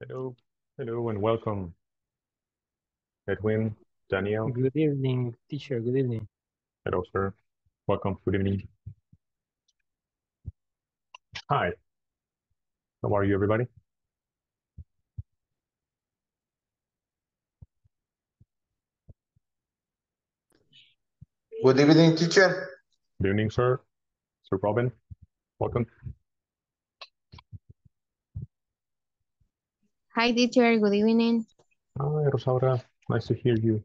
Hello, hello, and welcome. Edwin, Daniel. Good evening, teacher. Good evening. Hello, sir. Welcome. Good evening. Hi. How are you, everybody? Good evening, teacher. Good evening, sir. Sir Robin, welcome. Hi, teacher. Good evening. Hi, Rosaura. Nice to hear you.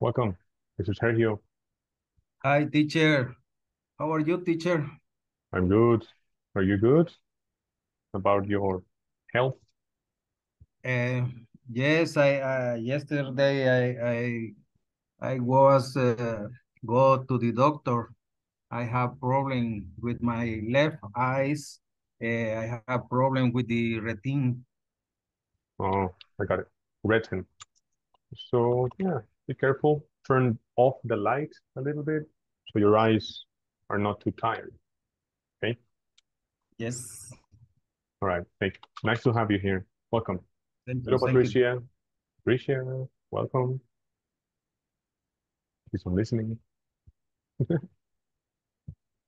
Welcome. This is Sergio. Hi, teacher. How are you, teacher? I'm good. Are you good? About your health? Uh, yes, I uh, yesterday I I I was uh, go to the doctor. I have problem with my left eyes. Uh, I have problem with the retina. Oh, I got it. Retin. So yeah, be careful. Turn off the light a little bit so your eyes are not too tired. Okay. Yes. All right. Thank you. Nice to have you here. Welcome. Thank Hello, you, thank you. Patricia. Patricia, welcome. She's on listening.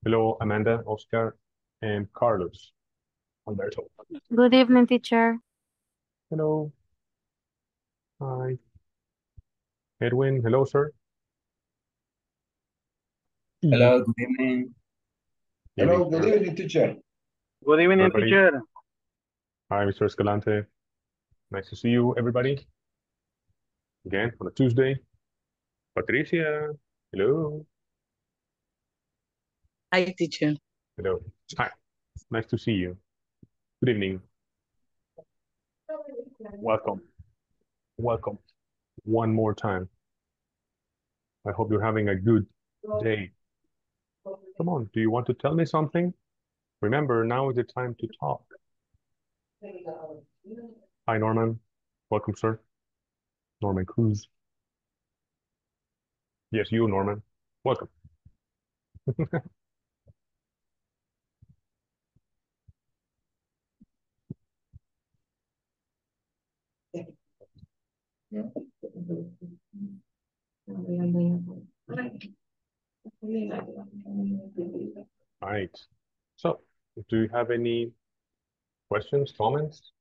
Hello, Amanda, Oscar, and Carlos. Alberto. Good evening, teacher. Hello. Hi. Edwin, hello, sir. Hello, good evening. Hello, Evening, good sir. evening, teacher. Good evening, Everybody. teacher. Hi, Mr. Escalante. Nice to see you, everybody. Again, on a Tuesday. Patricia, hello. Hi, teacher. Hello. Hi. Nice to see you. Good evening. Welcome. Welcome. One more time. I hope you're having a good day. Come on, do you want to tell me something? Remember, now is the time to talk. Hi, Norman. Welcome, sir. Norman Cruz. Yes, you, Norman. Welcome. All right. So, do you have any questions, comments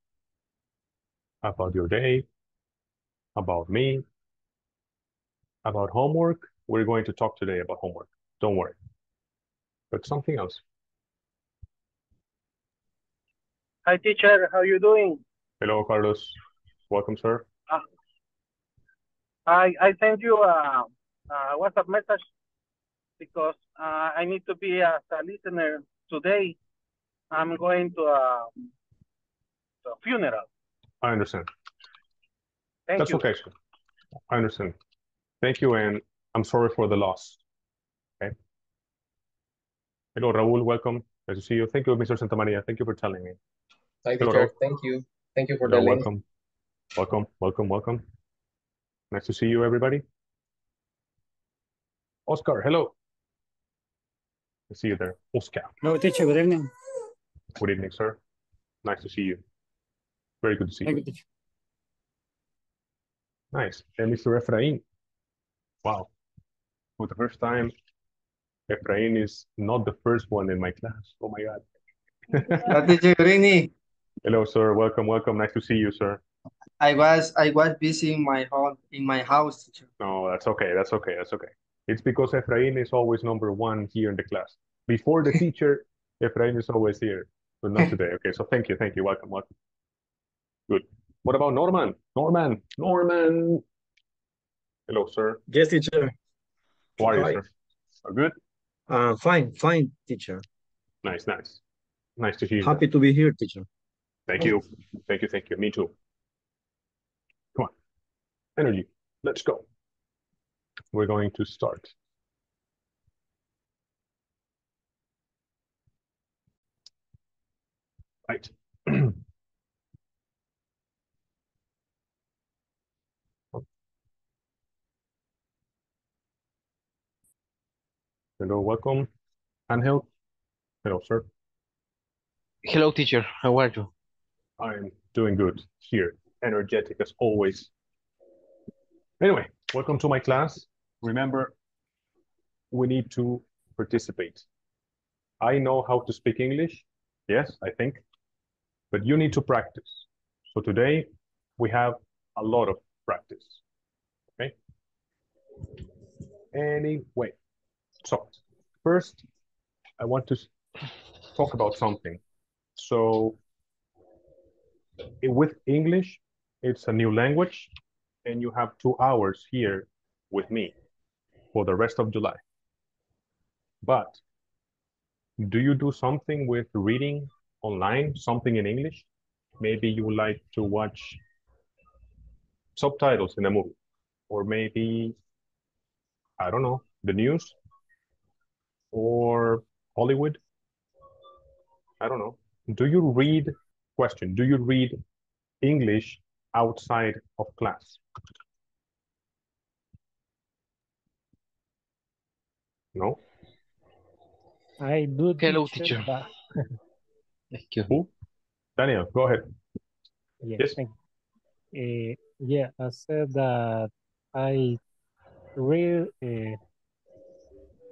about your day, about me, about homework? We're going to talk today about homework. Don't worry. But something else. Hi, teacher. How you doing? Hello, Carlos. Welcome, sir. I I sent you a, a WhatsApp message because uh, I need to be as a listener today. I'm going to a, to a funeral. I understand. Thank That's you. okay, sir. I understand. Thank you, and I'm sorry for the loss. Okay. Hello, Raul. Welcome. Nice to see you. Thank you, Mr. Santamaria. Thank you for telling me. Hi, Hello, teacher. Thank you. Thank you for Hello, the link. welcome. Welcome, welcome, welcome. Nice to see you, everybody. Oscar, hello. I see you there. Oscar. Hello, teacher. Good evening. Good evening, sir. Nice to see you. Very good to see Thank you. you, teacher. Nice. And Mr. Efrain. Wow. For the first time, Efrain is not the first one in my class. Oh my God. Hello, teacher, good evening. Hello, sir. Welcome, welcome. Nice to see you, sir. I was I was busy in my home in my house, teacher. No, that's okay. That's okay. That's okay. It's because Efrain is always number one here in the class. Before the teacher, Efrain is always here, but not today. Okay, so thank you, thank you. Welcome, welcome. Good. What about Norman? Norman, Norman. Hello, sir. Yes, teacher. How are you, Hi. sir? Are good? Uh, fine, fine, teacher. Nice, nice. Nice to hear that. Happy to be here, teacher. Thank you. Thank you, thank you. Me too. Energy. Let's go. We're going to start. Right. Hello, welcome. Angel. Hello, sir. Hello, teacher. How are you? I'm Doing good here. Energetic as always. Anyway, welcome to my class. Remember, we need to participate. I know how to speak English. Yes, I think. But you need to practice. So today we have a lot of practice. Okay? Anyway, so first I want to talk about something. So with English, it's a new language, and you have two hours here with me for the rest of July. But do you do something with reading online, something in English? Maybe you like to watch subtitles in a movie, or maybe, I don't know, the news, or Hollywood. I don't know. Do you read, question, do you read English outside of class? No? I do Hello, teacher, teacher. but Excuse Who? Daniel, go ahead. yes, Yes. thank you. Uh, yeah, I said that I read uh,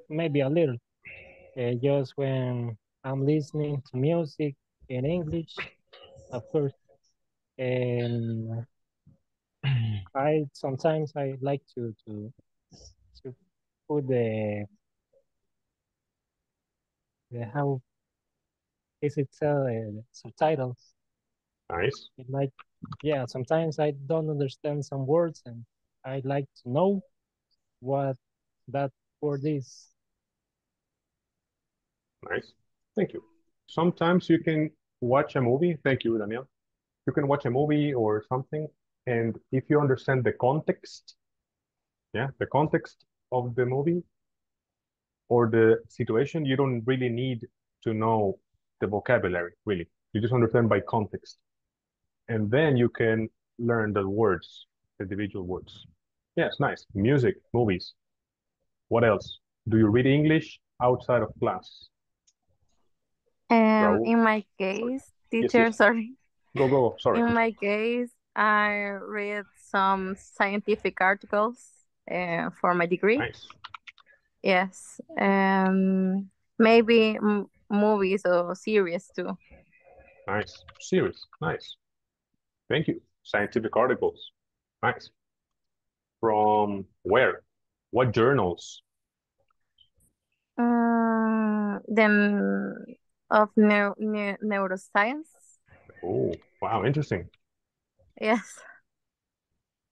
maybe a little, uh, just when I'm listening to music in English, of course, and I sometimes I like to to to put the how is it uh, subtitles. Nice. It like yeah sometimes i don't understand some words and I'd like to know what that word is Nice. Thank you. Sometimes you can watch a movie. Thank you, Daniel. You can watch a movie or something, and if you understand the context, yeah, the context of the movie or the situation, you don't really need to know the vocabulary, really. You just understand by context. And then you can learn the words, the individual words. Yes, nice. Music, movies. What else? Do you read English outside of class? Um, in my case, Yes, teacher, yes. sorry. Go, go, go. Sorry. In my case, I read some scientific articles uh, for my degree. Nice. Yes. Um, maybe m movies or series too. Nice. Series. Nice. Thank you. Scientific articles. Nice. From where? What journals? Um, then of neu neu neuroscience. Oh, wow. Interesting. Yes.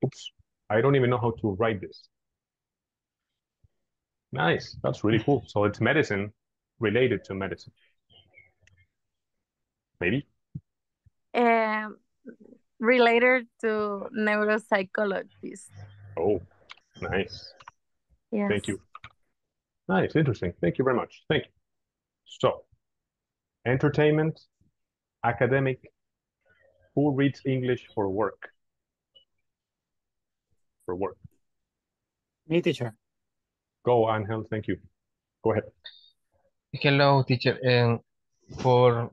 Oops. I don't even know how to write this. Nice. That's really cool. So it's medicine related to medicine. Maybe. Um, related to neuropsychologists. Oh, nice. Yes. Thank you. Nice. Interesting. Thank you very much. Thank you. So, entertainment, academic, who reads English for work? For work. me teacher Go, Angel. Thank you. Go ahead. Hello, teacher. And for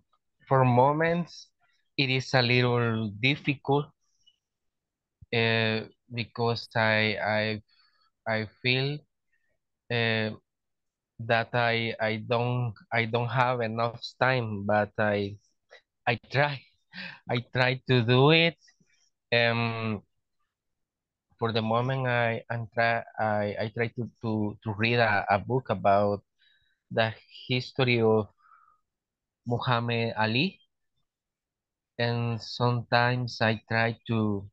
for moments, it is a little difficult uh, because I I I feel uh, that I I don't I don't have enough time, but I I try I try to do it. Um, for the moment, I I'm try I I try to to to read a, a book about the history of Muhammad Ali, and sometimes I try to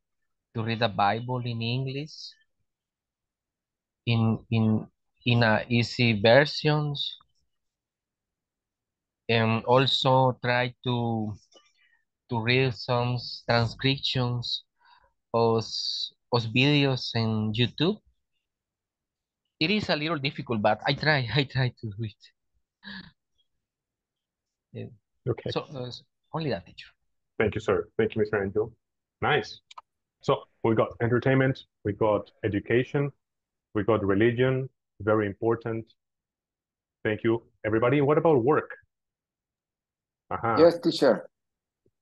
to read the Bible in English in in in a easy versions, and also try to to read some transcriptions of of videos in YouTube. It is a little difficult, but I try I try to do it. Yeah. Okay. So uh, only that, teacher. Thank you, sir. Thank you, Mr. Angel. Nice. So we got entertainment, we got education, we got religion, very important. Thank you, everybody. What about work? Aha. Yes, teacher.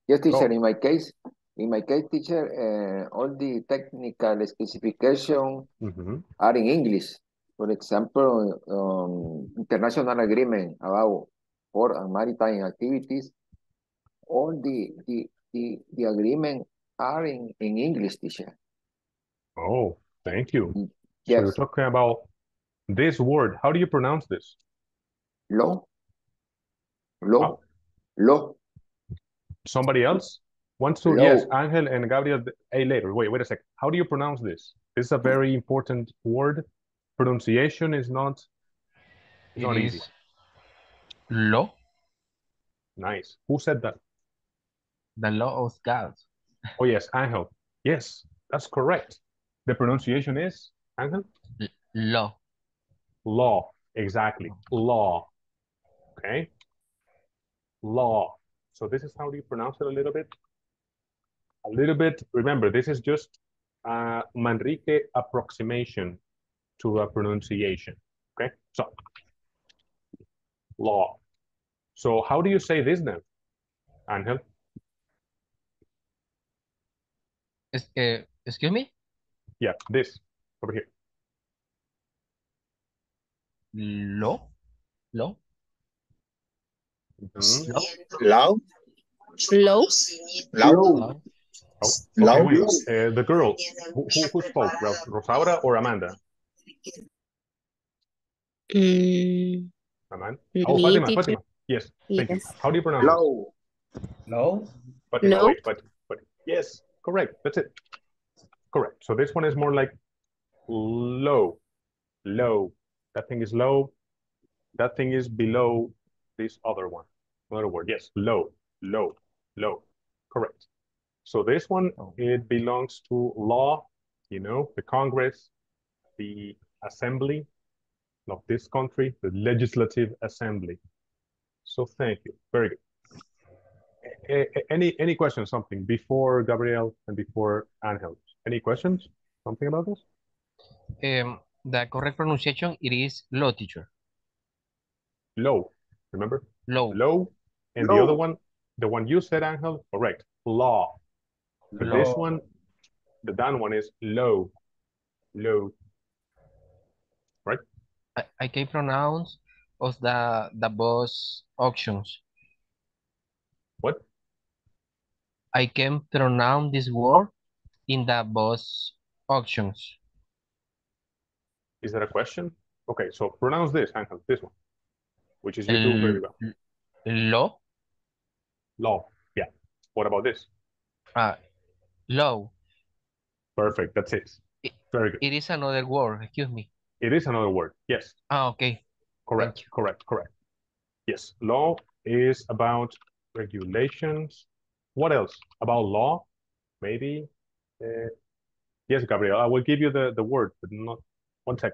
Yes, teacher. In my case, in my case, teacher, uh, all the technical specification Mhm. are in English. For example, um, international agreement about port and maritime activities, all the the the, the agreement are in, in English, teacher. Oh, thank you. So Yes. you're talking about this word. How do you pronounce this? Law. Law. Ah, Law. somebody else wants to? Oh. Yes, Angel and Gabriel. A later. Wait, wait a second. How do you pronounce this? This is a very important word. Pronunciation is not It not easy. law, Nice. Who said that? the law of God. Oh yes, Angel. Yes, that's correct. The pronunciation is Angel? L- law. Law. Exactly. Law. Okay. Law. So this is how do you pronounce it a little bit? A little bit. Remember, this is just a Manrique approximation to a pronunciation. Okay. So law. So how do you say this now? Angel? Es- eh, excuse me? Yeah, this over here. Law? Law? Mhm. Loud? Low? Loud? Law? Oh, okay, wait. Uh, the girl. Who, who, who spoke? Rosaura or Amanda? Mm, Amanda? me, Oh, Fatima. Fatima. Yes, thank you. How do you pronounce this? Low. No? Fatima, No. wait, but, but yes, correct. That's it. Correct. So this one is more like low, low. That thing is low. That thing is below this other one. Another word. Yes, low, low, low. Correct. So this one, Oh. it belongs to law, you know, the Congress, the assembly of this country, the legislative assembly. So thank you. Very good. A- a- Any any questions, something before Gabriel and before Angel? Any questions? Something about this? Um, the correct pronunciation, it is law, teacher. Low, remember? Law. Low. And the other one, the one you said, Angel, correct. Law. But this one, the done one is low. Low. Right? I, I can pronounce of the the boss options. What? I can pronounce this word in the boss options. Is that a question? Okay, so pronounce this, Angel, this one, which is you do very well. Law, Law. Yeah. What about this? uh, law. Perfect. That's it. It- Very good. It is another word, excuse me. It is another word. Yes. Ah, okay. Correct, correct, correct. Yes, law is about regulations. What else about law? Maybe. Uh, yes, Gabriel, I will give you the, the word, but not one sec.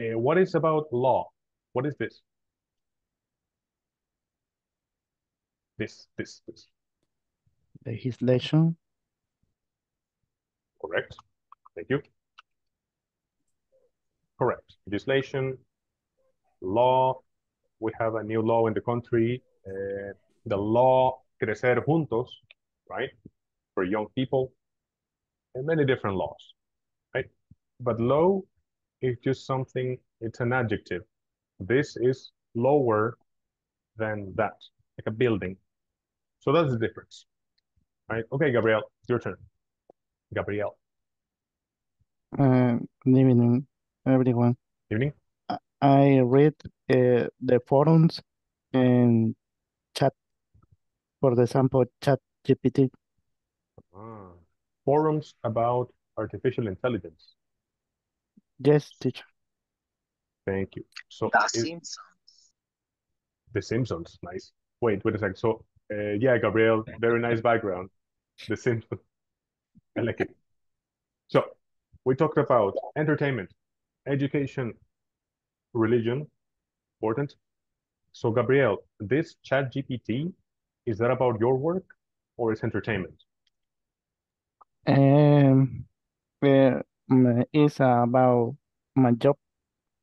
Uh, what is about law? What is this? This, this, this. legislation, Correct. Thank you. Correct. Legislation, law. We have a new law in the country. Uh, the law Crecer Juntos, right? For young people, and many different laws, right? But low is just something, it's an adjective. This is lower than that, like a building. So that's the difference, right? Okay, Gabriel, your turn. Gabriel. uh, good evening, everyone. Evening. I- I read uh, the forums and chat, for example, chat GPT. Ah, forums about artificial intelligence. Yes, teacher. Thank you. So The is- Simpsons. The Simpsons, nice. Wait, wait a second. So, uh, yeah, Gabriel, very nice background. The Simpsons. I. So, we talked about entertainment, education, religion, important. So, Gabriel, this chat GPT, is that about your work or is entertainment? Um, uh, mm, it's about my job.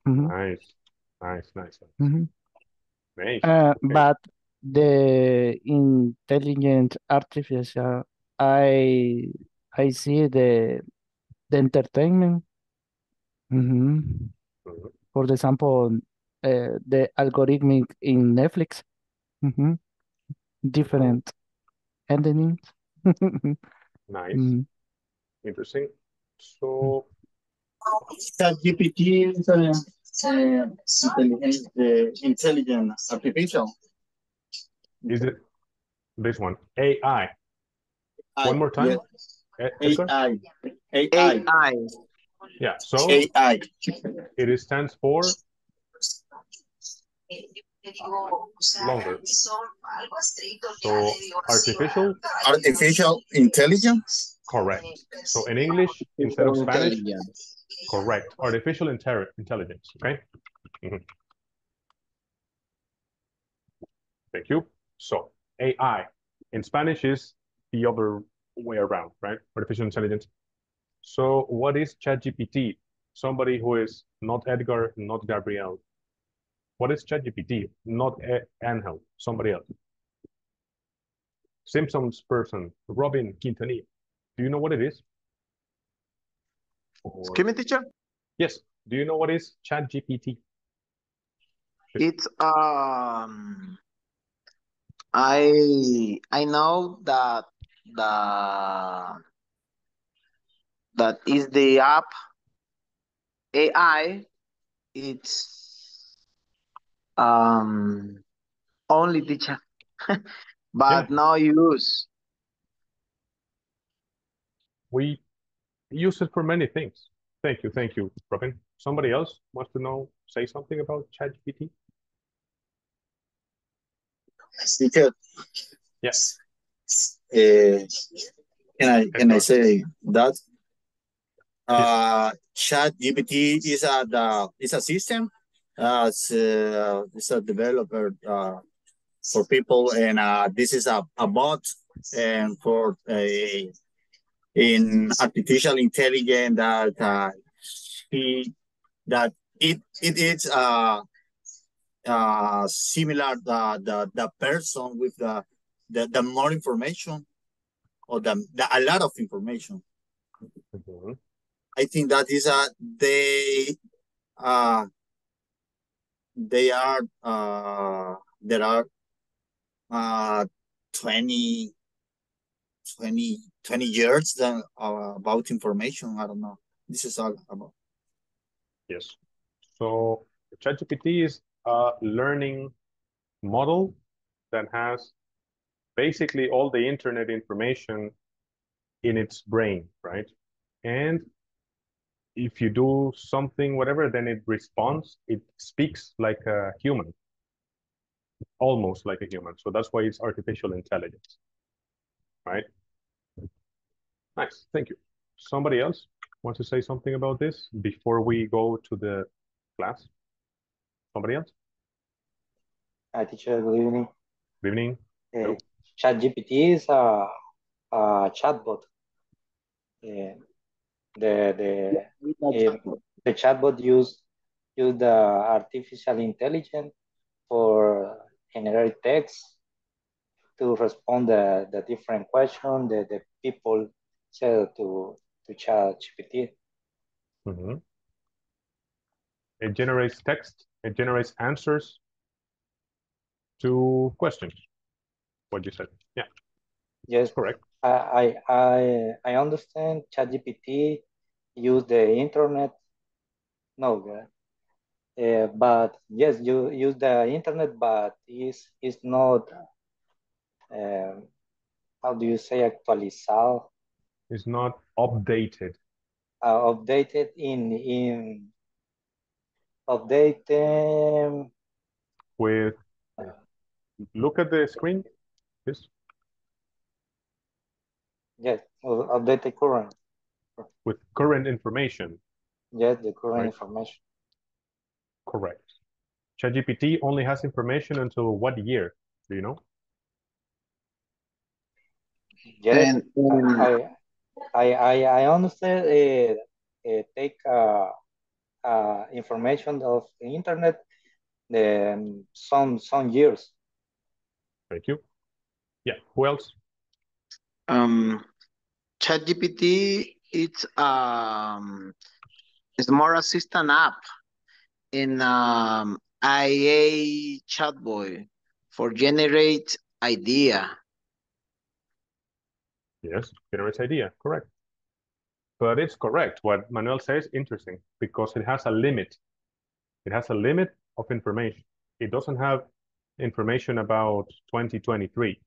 Mhm, Nice, nice, nice. mhm. Nice. Uh, Okay. but the intelligent artificial I I see the the entertainment. Mhm. Mhm. For example, uh, the algorithmic in Netflix. Mhm. Different endings. Nice. Interesting. So, ChatGPT is uh, uh, intelligent, uh, intelligent artificial. is it this one? AI. One more time. Yeah. Edgar? AI. AI. AI. Yeah. So AI. it is stands for longer. So artificial, Artificial intelligence. correct. So in English, instead of Spanish, correct. Artificial inter intelligence. Okay. Mhm. Thank you. So AI in Spanish is the other way around, right? Artificial intelligence. So what is ChatGPT? Somebody who is not Edgar, not Gabriel. What is ChatGPT? Not E- Angel, somebody else. Simpsons person, Robin Quintanilla. Do you know what it is? Or- Excuse me, teacher. Yes. Do you know what is ChatGPT? It's um I I know that the that is the app AI it's um only teacher but Yeah. no use We use it for many things. Thank you, thank you, Robin. Somebody else wants to know, say something about ChatGPT? Teacher, Yes. Uh, can I can I say that? Uh, Chat GPT is a the is a system. Uh, it's, uh, it's a developer uh, for people, and uh, this is a, a bot and for a in artificial intelligence that uh, he that it it is uh uh similar the the, the person with the, the the more information or the, the a lot of information. Mhm. I think that is a they uh they are uh there are uh 20 20 20 years then uh, about information. I don't know. This is all about Yes. So ChatGPT is a learning model that has basically all the internet information in its brain, right? And if you do something, whatever, then it responds, it speaks like a human, almost like a human. So that's why it's artificial intelligence, right? Nice, thank you. Somebody else wants to say something about this before we go to the class? Somebody else? Hi, teacher. Good evening. Good evening. Uh, Hello. ChatGPT is a, a chatbot. Uh, the the uh, the chatbot use use the artificial intelligence for generate text to respond the, the different question that the people said to to ChatGPT. Mhm. It generates text, it generates answers to questions. What you said. Yeah, Yes, correct. I I I, understand ChatGPT use the internet. No, uh, uh, but yes, you use the internet, but is is not. Um, how do you say actualizado? It's not updated. Uh, updated in in updated. with look at the screen yes Yes, uh, updated current. with current information Yes, the current Right. information. correct ChatGPT only has information until what year do you know Yes, and, and I I I I understand. Uh, uh, take uh, uh, information of the internet. Um, some some years. thank you yeah who else Um, ChatGPT, it's um, it's more assistant app in um, IA chatbot for generate idea. Yes, generates idea, correct. But it's correct. What Manuel says, interesting, because it has a limit. It has a limit of information. It doesn't have information about 2023.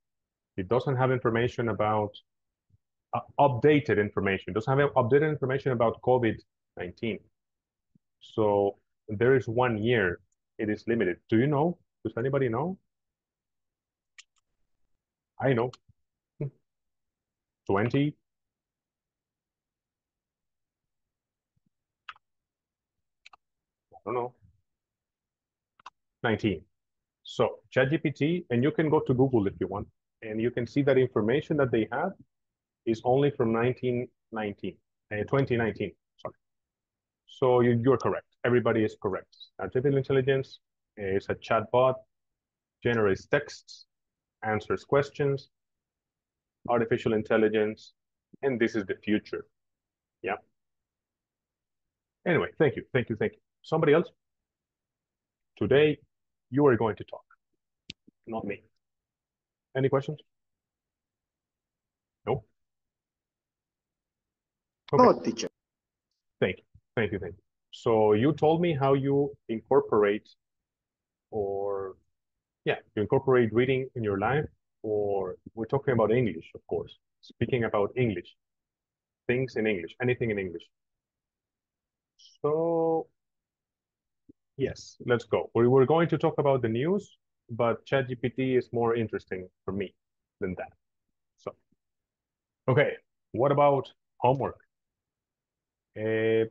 It doesn't have information about uh, updated information. It doesn't have updated information about COVID-19. So there is one year. It is limited. Do you know? Does anybody know? I know. 20. I don't know. 19. So ChatGPT, and you can go to Google if you want, and you can see that information that they have is only from 1919, uh, 2019, sorry. So you, you're correct. Everybody is correct. Artificial intelligence is a chatbot, generates texts, answers questions, artificial intelligence, and this is the future. Yeah. Anyway, thank you, thank you, thank you. Somebody else? Today, you are going to talk, not me. Any questions? No? Okay. No, teacher. Thank you, thank you, thank you. So you told me how you incorporate or, yeah, you incorporate reading in your life or we're talking about English, of course, speaking about English, things in English, anything in English. So yes, let's go. We were going to talk about the news, but ChatGPT is more interesting for me than that. So, okay, what about homework? Uh,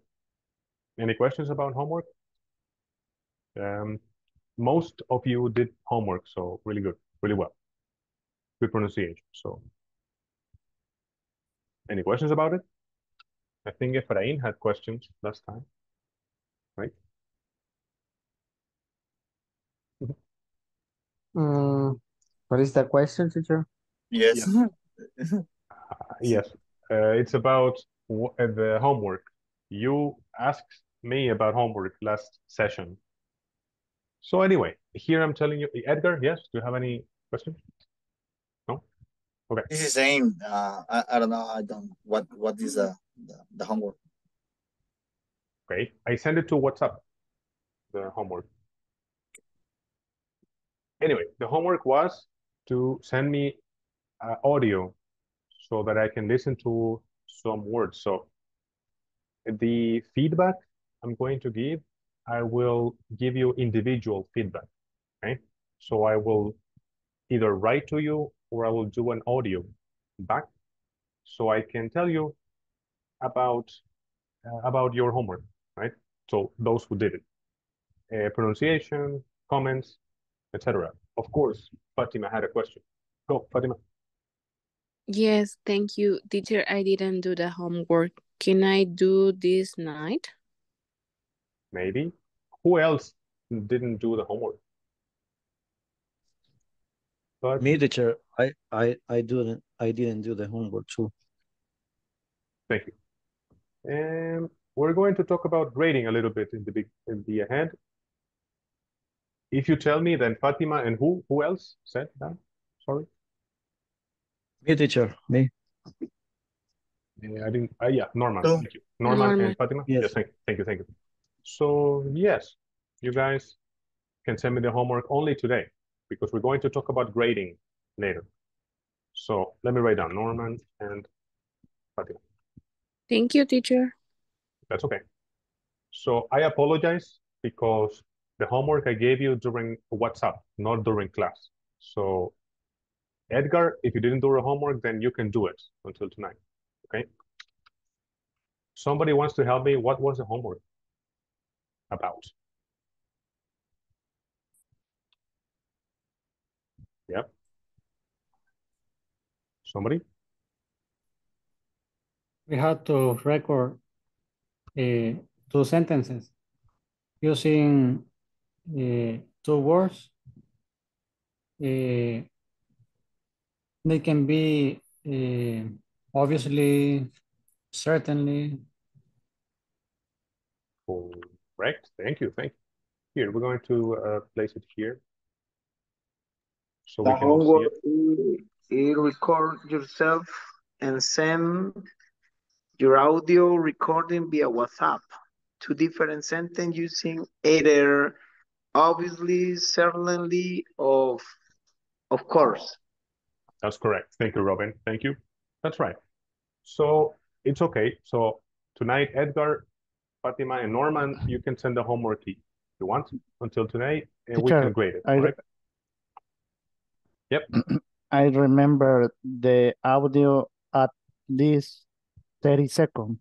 any questions about homework? Um, most of you did homework, so really good, really well. Good pronunciation. So, any questions about it? I think Efrain had questions last time, right? Mm, what is the question, teacher? Yes. Uh, yes, uh, it's about uh, the homework. You asked me about homework last session. So anyway, here I'm telling you, Edgar, yes, do you have any questions? No? Okay. This is same. Uh, I, I don't know. I don't. What What is the the, the homework? Okay, I send it to WhatsApp, the homework. Anyway, the homework was to send me uh, audio so that I can listen to some words. So the feedback I'm going to give, I will give you individual feedback. Okay, so I will either write to you or I will do an audio back so I can tell you about uh, about your homework, right? So those who did it, uh, pronunciation, comments, etc. Of course, Fatima had a question. Go, Fatima. Yes, thank you. Teacher, I didn't do the homework. Can I do this night? Maybe. Who else didn't do the homework? But Me, teacher, I, I, I didn't, I didn't do the homework too. thank you. And we're going to talk about grading a little bit in the big in the ahead. If you tell me, then Fatima and who who else said that? Sorry. Me, teacher, me. Yeah, I didn't. Uh, yeah, Norman. Oh. Thank you. Norman, Norman. and Fatima. Yes. thank, thank you, thank you. So yes, you guys can send me the homework only today because we're going to talk about grading later. So let me write down Norman and Fatima. Thank you, teacher. That's okay. So I apologize because the homework I gave you during WhatsApp, not during class. So Edgar, if you didn't do your homework, then you can do it until tonight. Okay. Somebody wants to help me. What was the homework about? Yep. Somebody? We had to record uh, two sentences using uh, two words. Uh, they can be Eh, obviously, certainly. Correct. Thank you. Thank you. Here, we're going to uh, place it here. So the we can all see homework it. you, you record yourself and send your audio recording via WhatsApp. Two different sentences using either obviously, certainly, of of course. That's correct. Thank you, Robin. Thank you. That's right. So it's okay. So tonight, Edgar, Fatima, and Norman, you can send the homework if you want until tonight, and we can grade it. I- all right? Yep. I remember the audio at least 30 seconds.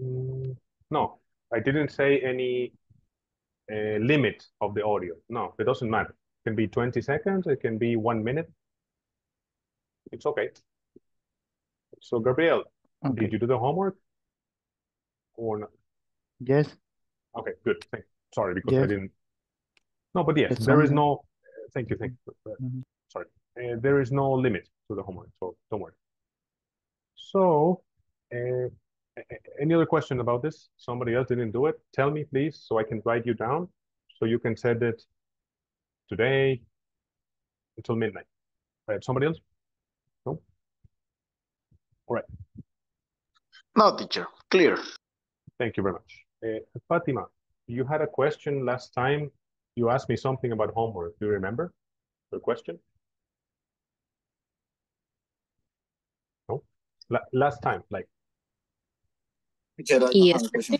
Mm, No, I didn't say any uh, limit of the audio. No, it doesn't matter. It can be 20 seconds, it can be one minute. It's okay. So, Gabriel, did you do the homework? Or not? Yes, Okay, good. Thank Sorry, because I didn't. No, but yes, It's there is no. Thank you, thank you. Uh, Sorry, Uh, there is no limit to the homework, so don't worry. So, uh, a- a- any other question about this? Somebody else didn't do it? Tell me, please, so I can write you down, so you can send it today until midnight. Right, somebody else? No? All right. No, teacher, clear. Thank you very much. Uh, Fatima, you had a question last time. You asked me something about homework. Do you remember the question? No? La last time, like, Teacher, I don't have a Yes. question.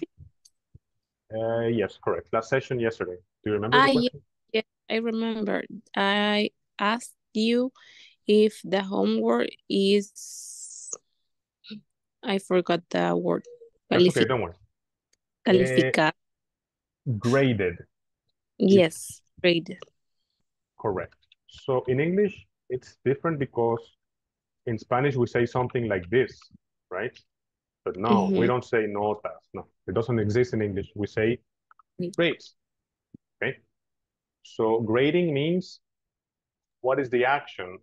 uh, yes, correct. Last session yesterday. Do you remember Ah, the yeah, question? yeah, I remember. I asked you if the homework is, I forgot the word. That's okay, don't worry. calificar. Graded, Yes, graded. correct. So in English, it's different because in Spanish we say something like this, right? But no, we Mhm. don't say notas. No, it doesn't exist in English. We say grades. Okay. So grading means what is the action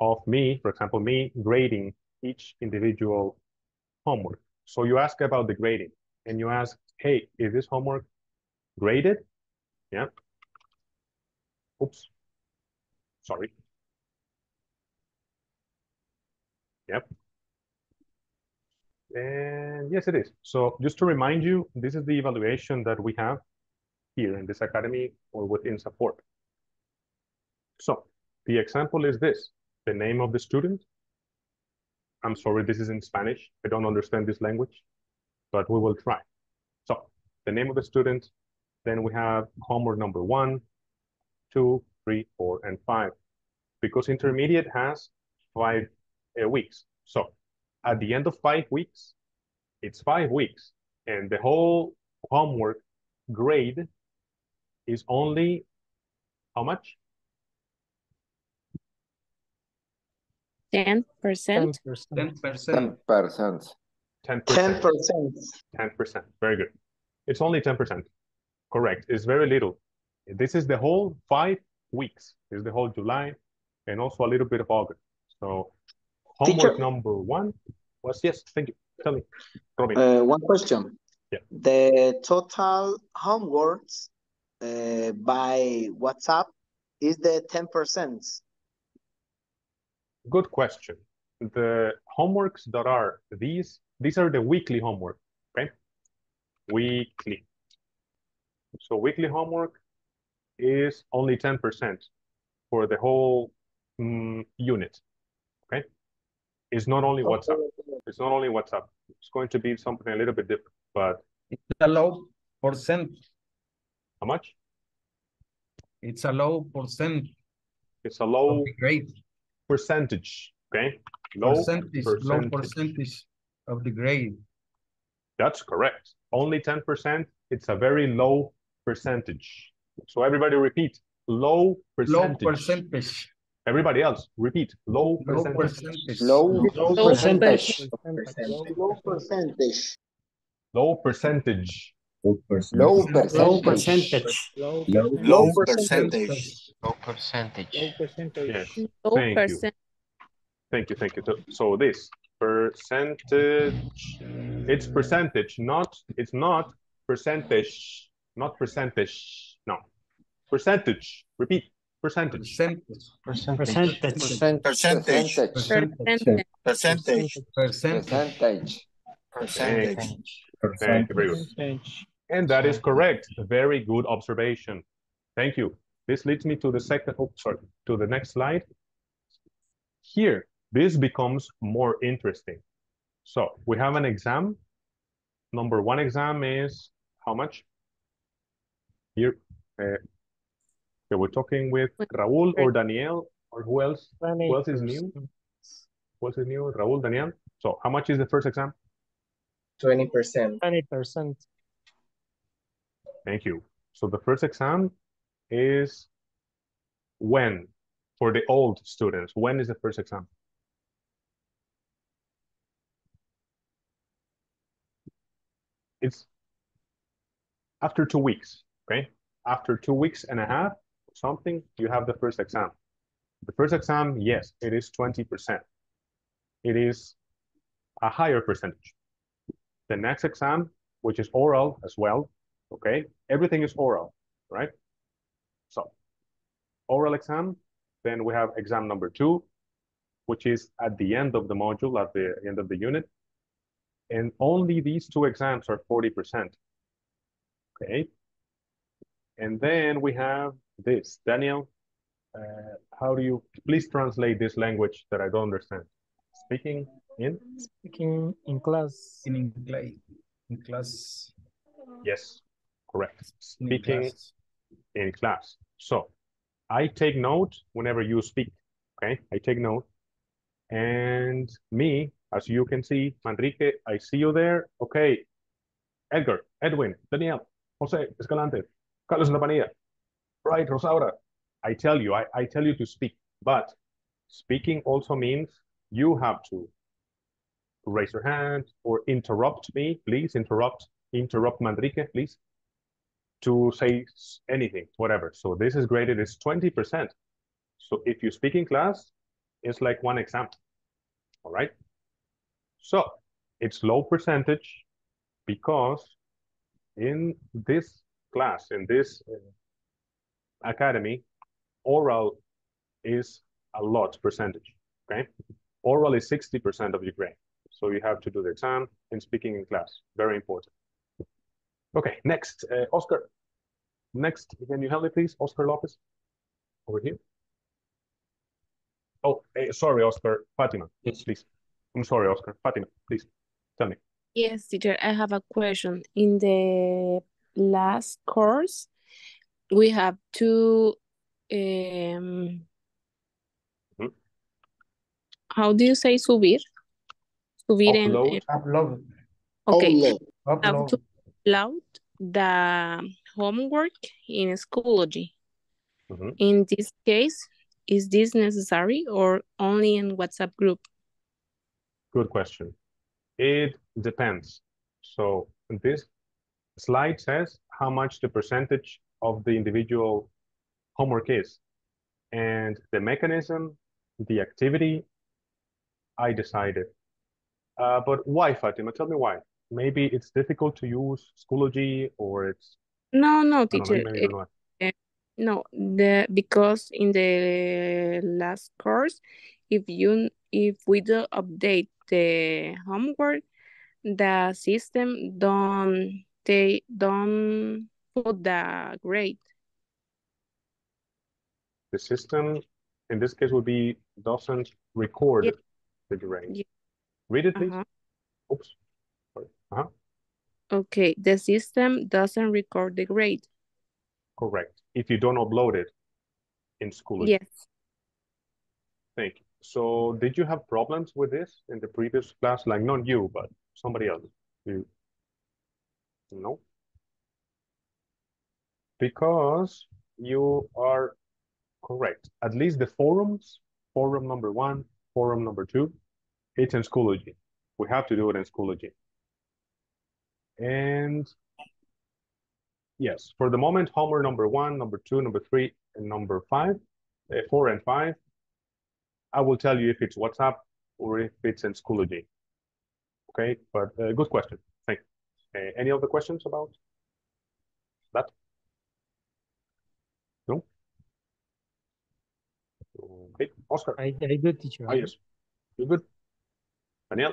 of me, for example, me grading each individual homework. So you ask about the grading and you ask, hey, is this homework graded? Yeah. Oops. Sorry. Yep. And yes, it is. So just to remind you, this is the evaluation that we have here in this academy or with Insaforp. So the example is this, the name of the student. I'm sorry, this is in Spanish. I don't understand this language, but we will try. So the name of the student, then we have homework number one, two, three, four, and five. Because intermediate has five uh, weeks. So at the end of five weeks, it's five weeks, and the whole homework grade is only how much? Ten percent. Ten percent. 10%. 10%. 10%. 10%. Very good. It's only 10%. Correct. It's very little. This is the whole five weeks. This is the whole July and also a little bit of August. So homework Teacher. number one was, yes, thank you. Tell me, Robin. Uh, one question. Yeah. The total homeworks uh, by WhatsApp is the 10%. Good question. The homeworks that are these, these are the weekly homework, okay? Weekly. So weekly homework is only 10% for the whole mm, unit, okay? It's not only WhatsApp. It's not only WhatsApp. It's going to be something a little bit different, but It's a low percent. how much? It's a low percent. It's a low grade. percentage, okay? Low Percentage, low percentage. percentage of the grade. That's correct. Only 10%. It's a very low percentage. So everybody repeat, low Low percentage. Percentage. Everybody else, repeat, low percentage. Low percentage. percentage. Low, Low percentage. Low percentage. Low percentage. Low Low percentage. percentage. Low percentage. Low percentage. Low thank you. Thank you, thank you. So, so this percentage, it's percentage, not, it's not percentage, not percentage, no. Percentage, repeat, percentage. Percentage. Percentage. Percentage. Percentage. Percentage. Percentage. Percentage. Percentage. Thank you, very good. And that is correct. Very good observation. Thank you. This leads me to the second, oh, sorry, to the next slide. Here, this becomes more interesting. So we have an exam. Number one exam is how much? Here, uh, okay, we're talking with Raul or Daniel or who else? Who else is new? Who else is new? Raul, Daniel. So how much is the first exam? 20%. 20%. Thank you. So the first exam is when? For the old students, when is the first exam? It's after two weeks, okay? After two weeks and a half, something, you have the first exam. The first exam, yes, it is 20%. It is a higher percentage. The next exam, which is oral as well, okay? Everything is oral, right? So, oral exam, then we have exam number two, which is at the end of the module, at the end of the unit. And only these two exams are 40%. Okay. And then we have this. Daniel, uh, how do you, please translate this language that I don't understand. Speaking in? Speaking in class. In English. In class. Yes, correct. In Speaking class. in class. So I take note whenever you speak, okay? I take note. And me, as you can see, Manrique, I see you there. Okay. Edgar, Edwin, Daniel, Jose, Escalante, Carlos Lapanilla, right, Rosaura. I tell you, I, I tell you to speak, but speaking also means you have to raise your hand or interrupt me, please interrupt, interrupt Manrique, please, to say anything, whatever. So this is graded as 20%. So if you speak in class, it's like one exam, all right? So it's low percentage because in this class, in this academy, oral is a lot percentage, okay? Oral is 60% of your grade. So you have to do the exam and speaking in class, very important. Okay, next, uh, Oscar. Next, can you help me please, Oscar Lopez? Over here. Oh, eh, sorry, Oscar. Fatima, please. I'm sorry, Oscar. Fatima, please, tell me. Yes, teacher, I have a question. In the last course, we have to, um, Mhm. how do you say subir? Subir en, Upload. en- Upload. okay, Upload. have Upload. to upload the homework in Schoology. Mhm. In this case, is this necessary or only in WhatsApp group? Good question. It depends. So this slide says how much the percentage of the individual homework is. And the mechanism, the activity, I decided. Uh, but why, Fatima? Tell me why. Maybe it's difficult to use Schoology or it's, No, no, don't know, teacher. don't know. eh, no, the because in the last course, if you if we do update the homework, the system don't they don't put the grade. The system, in this case, would be doesn't record Yeah. the grade. Yeah. Read it, please. Uh-huh. Oops. Sorry. Uh-huh. Okay, the system doesn't record the grade. Correct. If you don't upload it in school. Yes. Thank you. So did you have problems with this in the previous class? Like not you, but somebody else? You? No? Because you are correct. At least the forums, forum number one, forum number two, it's in Schoology. We have to do it in Schoology. And yes, for the moment, homework number one, number two, number three, and number five, uh, four and five I will tell you if it's WhatsApp or if it's in Schoology. Okay, but uh, good question. Thank you. Uh, any other questions about that? No? Okay, Oscar. I, I good, teacher. Ah, yes. You good? Daniel?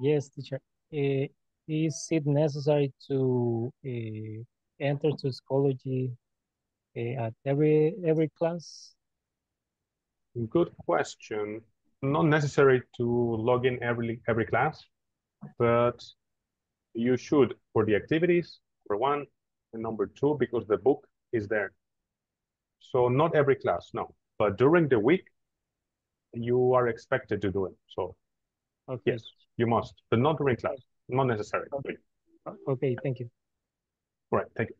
Yes, teacher. Uh, is it necessary to uh, enter to Schoology uh, at every every class? Good question. Not necessary to log in every every class, but you should for the activities, for one, and number two, because the book is there. So not every class, no. But during the week, you are expected to do it. So okay. yes, you must, but not during class, not necessary. Okay, okay thank you. All right, thank you.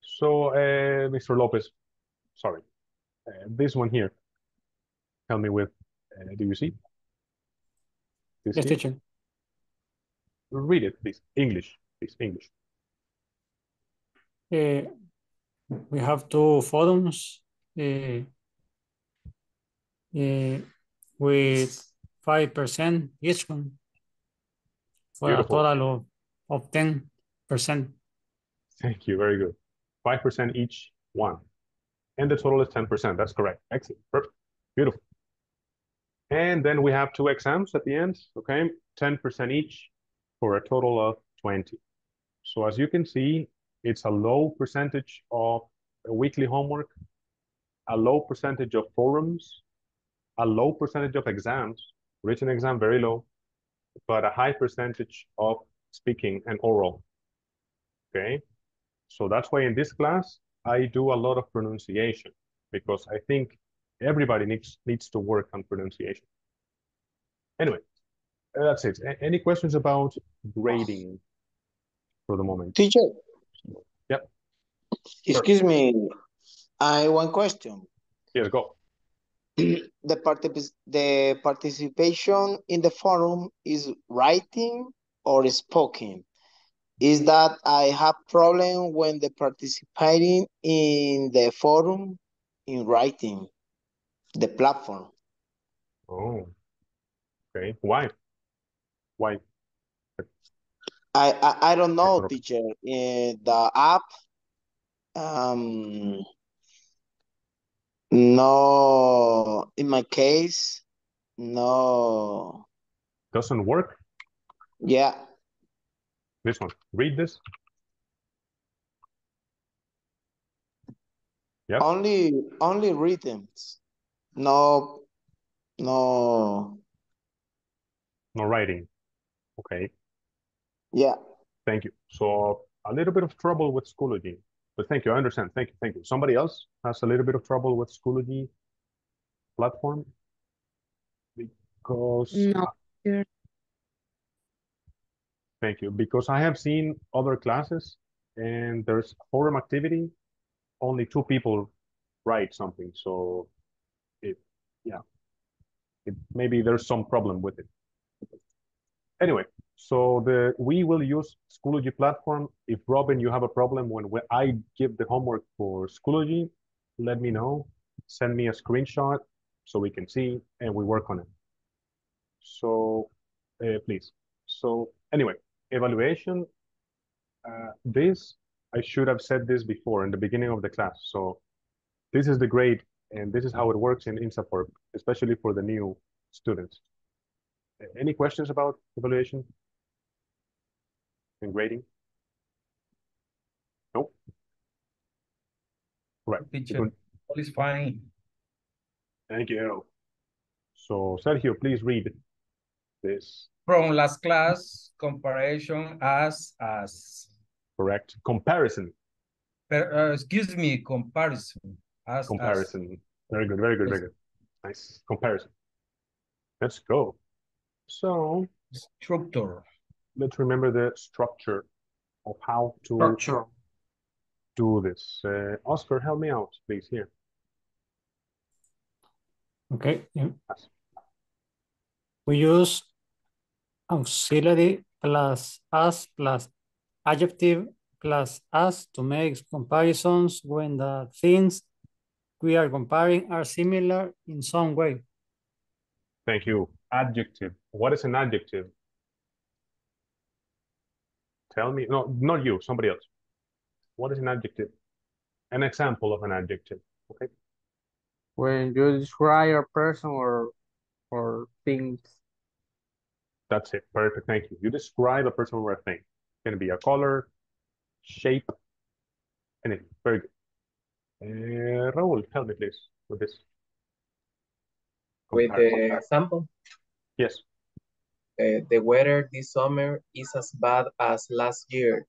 So, uh, Mr. Lopez, sorry, uh, this one here, help me with, uh, do you see? This Yes, teacher. Read it, please. English, please, English. Uh, we have two forums Eh, eh, with 5% each one for Beautiful. a total of, of 10%. Thank you, very good. 5% each one. And the total is 10%, that's correct. Excellent, perfect, beautiful. And then we have two exams at the end, okay? 10% each for a total of 20. So as you can see, it's a low percentage of weekly homework, a low percentage of forums, a low percentage of exams, written exam very low, but a high percentage of speaking and oral. Okay, so that's why in this class I do a lot of pronunciation because I think everybody needs needs to work on pronunciation. Anyway, uh, that's it. A- any questions about grading for the moment? Teacher, Yep. excuse me, I one question. Yes, go. The particip the participation in the forum is writing or spoken? Is that I have problem when the participating in the forum in writing the platform? Oh, okay. Why? Why? I I, I don't know, teacher. In the app, um, no. In my case, no. Doesn't work? Yeah. This one. Read this. Yep. Only only rhythms. No, no. No writing. Okay. Yeah. Thank you. So a little bit of trouble with Schoology, but thank you. I understand. Thank you. Thank you. Somebody else has a little bit of trouble with Schoology platform because No, teacher. Thank you. Because I have seen other classes and there's forum activity, only two people write something. So it, yeah, it, maybe there's some problem with it. Anyway, so the we will use Schoology platform. If Robin, you have a problem when I give the homework for Schoology, let me know. Send me a screenshot so we can see and we work on it. So uh, please. So anyway, evaluation. Uh, this, I should have said this before in the beginning of the class. So this is the grade and this is how it works in INSAFORP, especially for the new students. Uh, Any questions about evaluation and grading? Nope. Right. Teacher, all is fine. Thank you. So Sergio, please read this. From last class, comparison as, as, Correct. Comparison. per, uh, excuse me, comparison. As, as. Comparison. Very good. Very good. Very good. Nice. Comparison. Let's go. So Structure. Let's remember the structure of how to Structure. do this. Uh, Oscar, help me out, please, here. Okay. yeah. We use auxiliary plus as plus adjective plus as to make comparisons when the things we are comparing are similar in some way. Thank you. Adjective. What is an adjective? Tell me. No, not you, somebody else. What is an adjective? An example of an adjective. Okay. When you describe a person or or things. That's it. Perfect. Thank you. You describe a person or a thing. Can be a color, shape, anything. Very good. Uh, Raul, help me please with this. With the sample, Yes. Uh, the weather this summer is as bad as last year.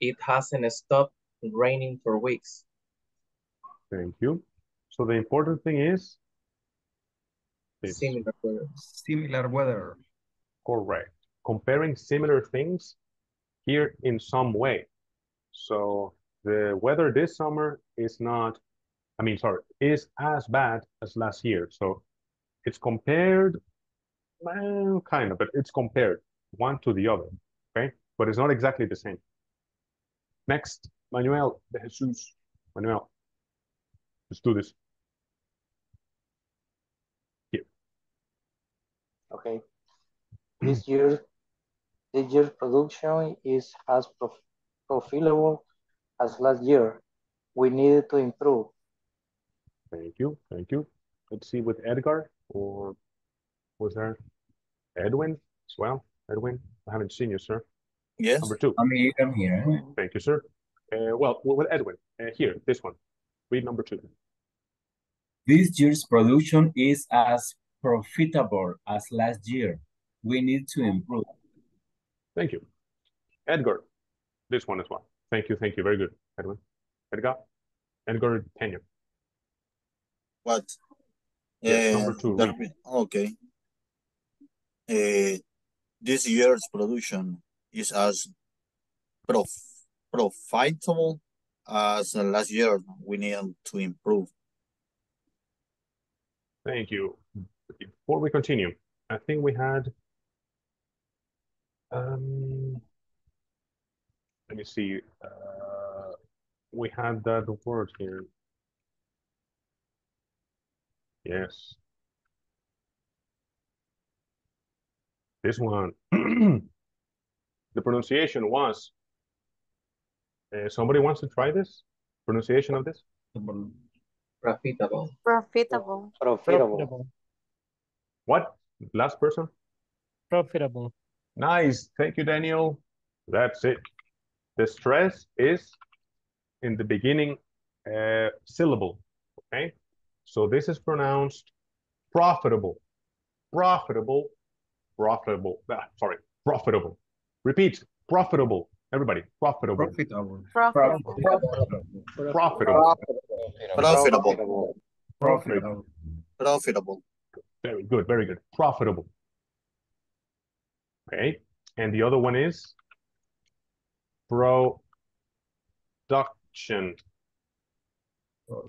It hasn't stopped raining for weeks. Thank you. So the important thing is this. Similar weather. Similar weather. Correct. Comparing similar things here in some way. So the weather this summer is not, I mean, sorry, is as bad as last year. So it's compared, well, kind of, but it's compared one to the other, okay? But it's not exactly the same. Next, Manuel de Jesus. Manuel, let's do this. Here. Okay. This year, this year's production is as prof profitable as last year. We needed to improve. Thank you, thank you. Let's see with Edgar or was there Edwin as well? Edwin, I haven't seen you, sir. Yes, Number two. I'm here. I'm here. Thank you, sir. Uh, well, with Edwin, uh, here, this one. Read number two. This year's production is as profitable as last year. We need to improve. Thank you. Edgar, this one as well. Thank you, thank you. Very good, Edwin. Edgar, Edgar Pena. What? Yes, Uh, number two, the- okay. Uh, this year's production is as prof profitable as last year. We need to improve. Thank you. Before we continue, I think we had, um, let me see, uh, we had that word here. Yes. This one. The pronunciation was, uh, somebody wants to try this? Pronunciation of this? Profitable. Profitable. Profitable. What? Last person? Profitable. Nice. Thank you, Daniel. That's it. The stress is in the beginning uh, syllable. Okay. So this is pronounced profitable. Profitable. Profitable. Ah, sorry. Profitable. Repeat. Profitable. Everybody. Profitable. Profitable. Profitable. Profitable. Profitable. Profitable. Profitable. Very good. Very good. Profitable. Okay. And the other one is production.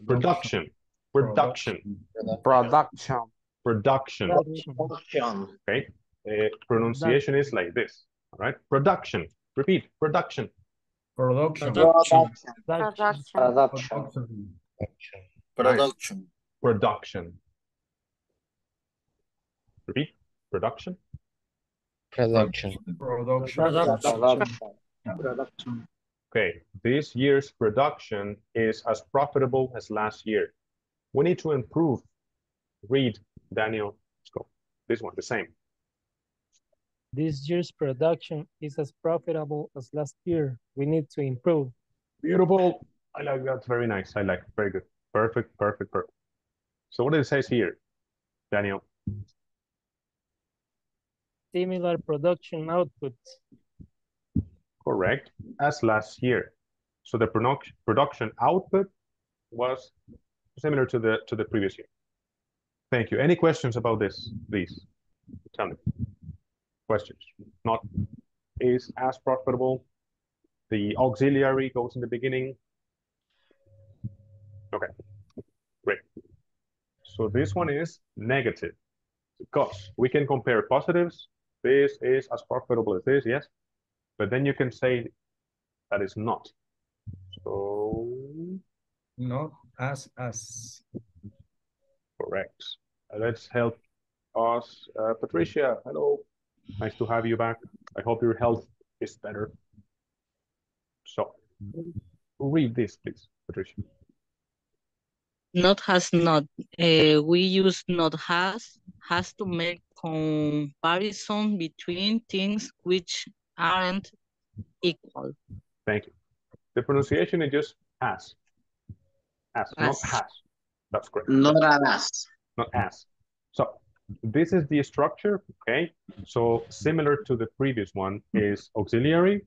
Production. Production. Production. Production. Production. Okay. Uh, pronunciation is like this. All right. Production. Repeat. Production. Production. Production. Production. Production. Production. Production. Repeat. Production. Production. Production. Production. Okay. This year's production is as profitable as last year. We need to improve. Read, Daniel. Let's go. This one, the same. This year's production is as profitable as last year. We need to improve. Beautiful. I like that. Very nice. I like it. Very good. Perfect, perfect, perfect. So what it says here, Daniel? Similar production output. Correct. As last year. So the produc- production output was similar to the to the previous year. Thank you. Any questions about this, please? Tell me. Questions? Not is as profitable. The auxiliary goes in the beginning. Okay, great. So this one is negative because we can compare positives. This is as profitable as this, yes. But then you can say that is not. So not as as. Correct. Let's help us. Uh, Patricia, hello. Nice to have you back. I hope your health is better. So, read this, please, Patricia. Not has not. Uh, we use not has, has to make comparison between things which aren't equal. Thank you. The pronunciation is just as. As, not has. That's correct. Not an as. Not as. So this is the structure, okay? So similar to the previous one is auxiliary,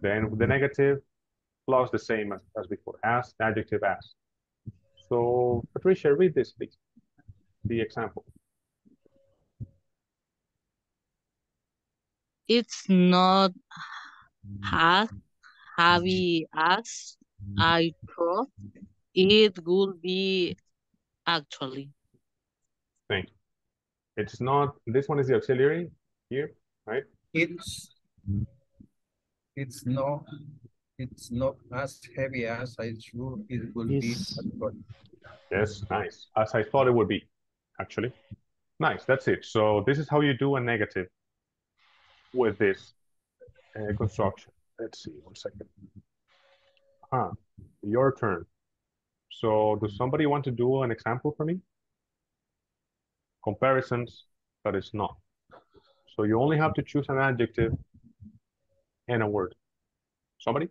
then the negative plus the same as, as before, as, adjective, as. So Patricia, read this, please. The example. It's not as heavy as I thought it would be actually. Thank you. It's not, this one is the auxiliary here, right? It's it's not it's not as heavy as I thought it would be. Yes, nice. As I thought it would be, actually. Nice, that's it. So this is how you do a negative with this uh, construction. Let's see, one second. Huh, your turn. So does somebody want to do an example for me? Comparisons, that is not. So you only have to choose an adjective and a word. Somebody?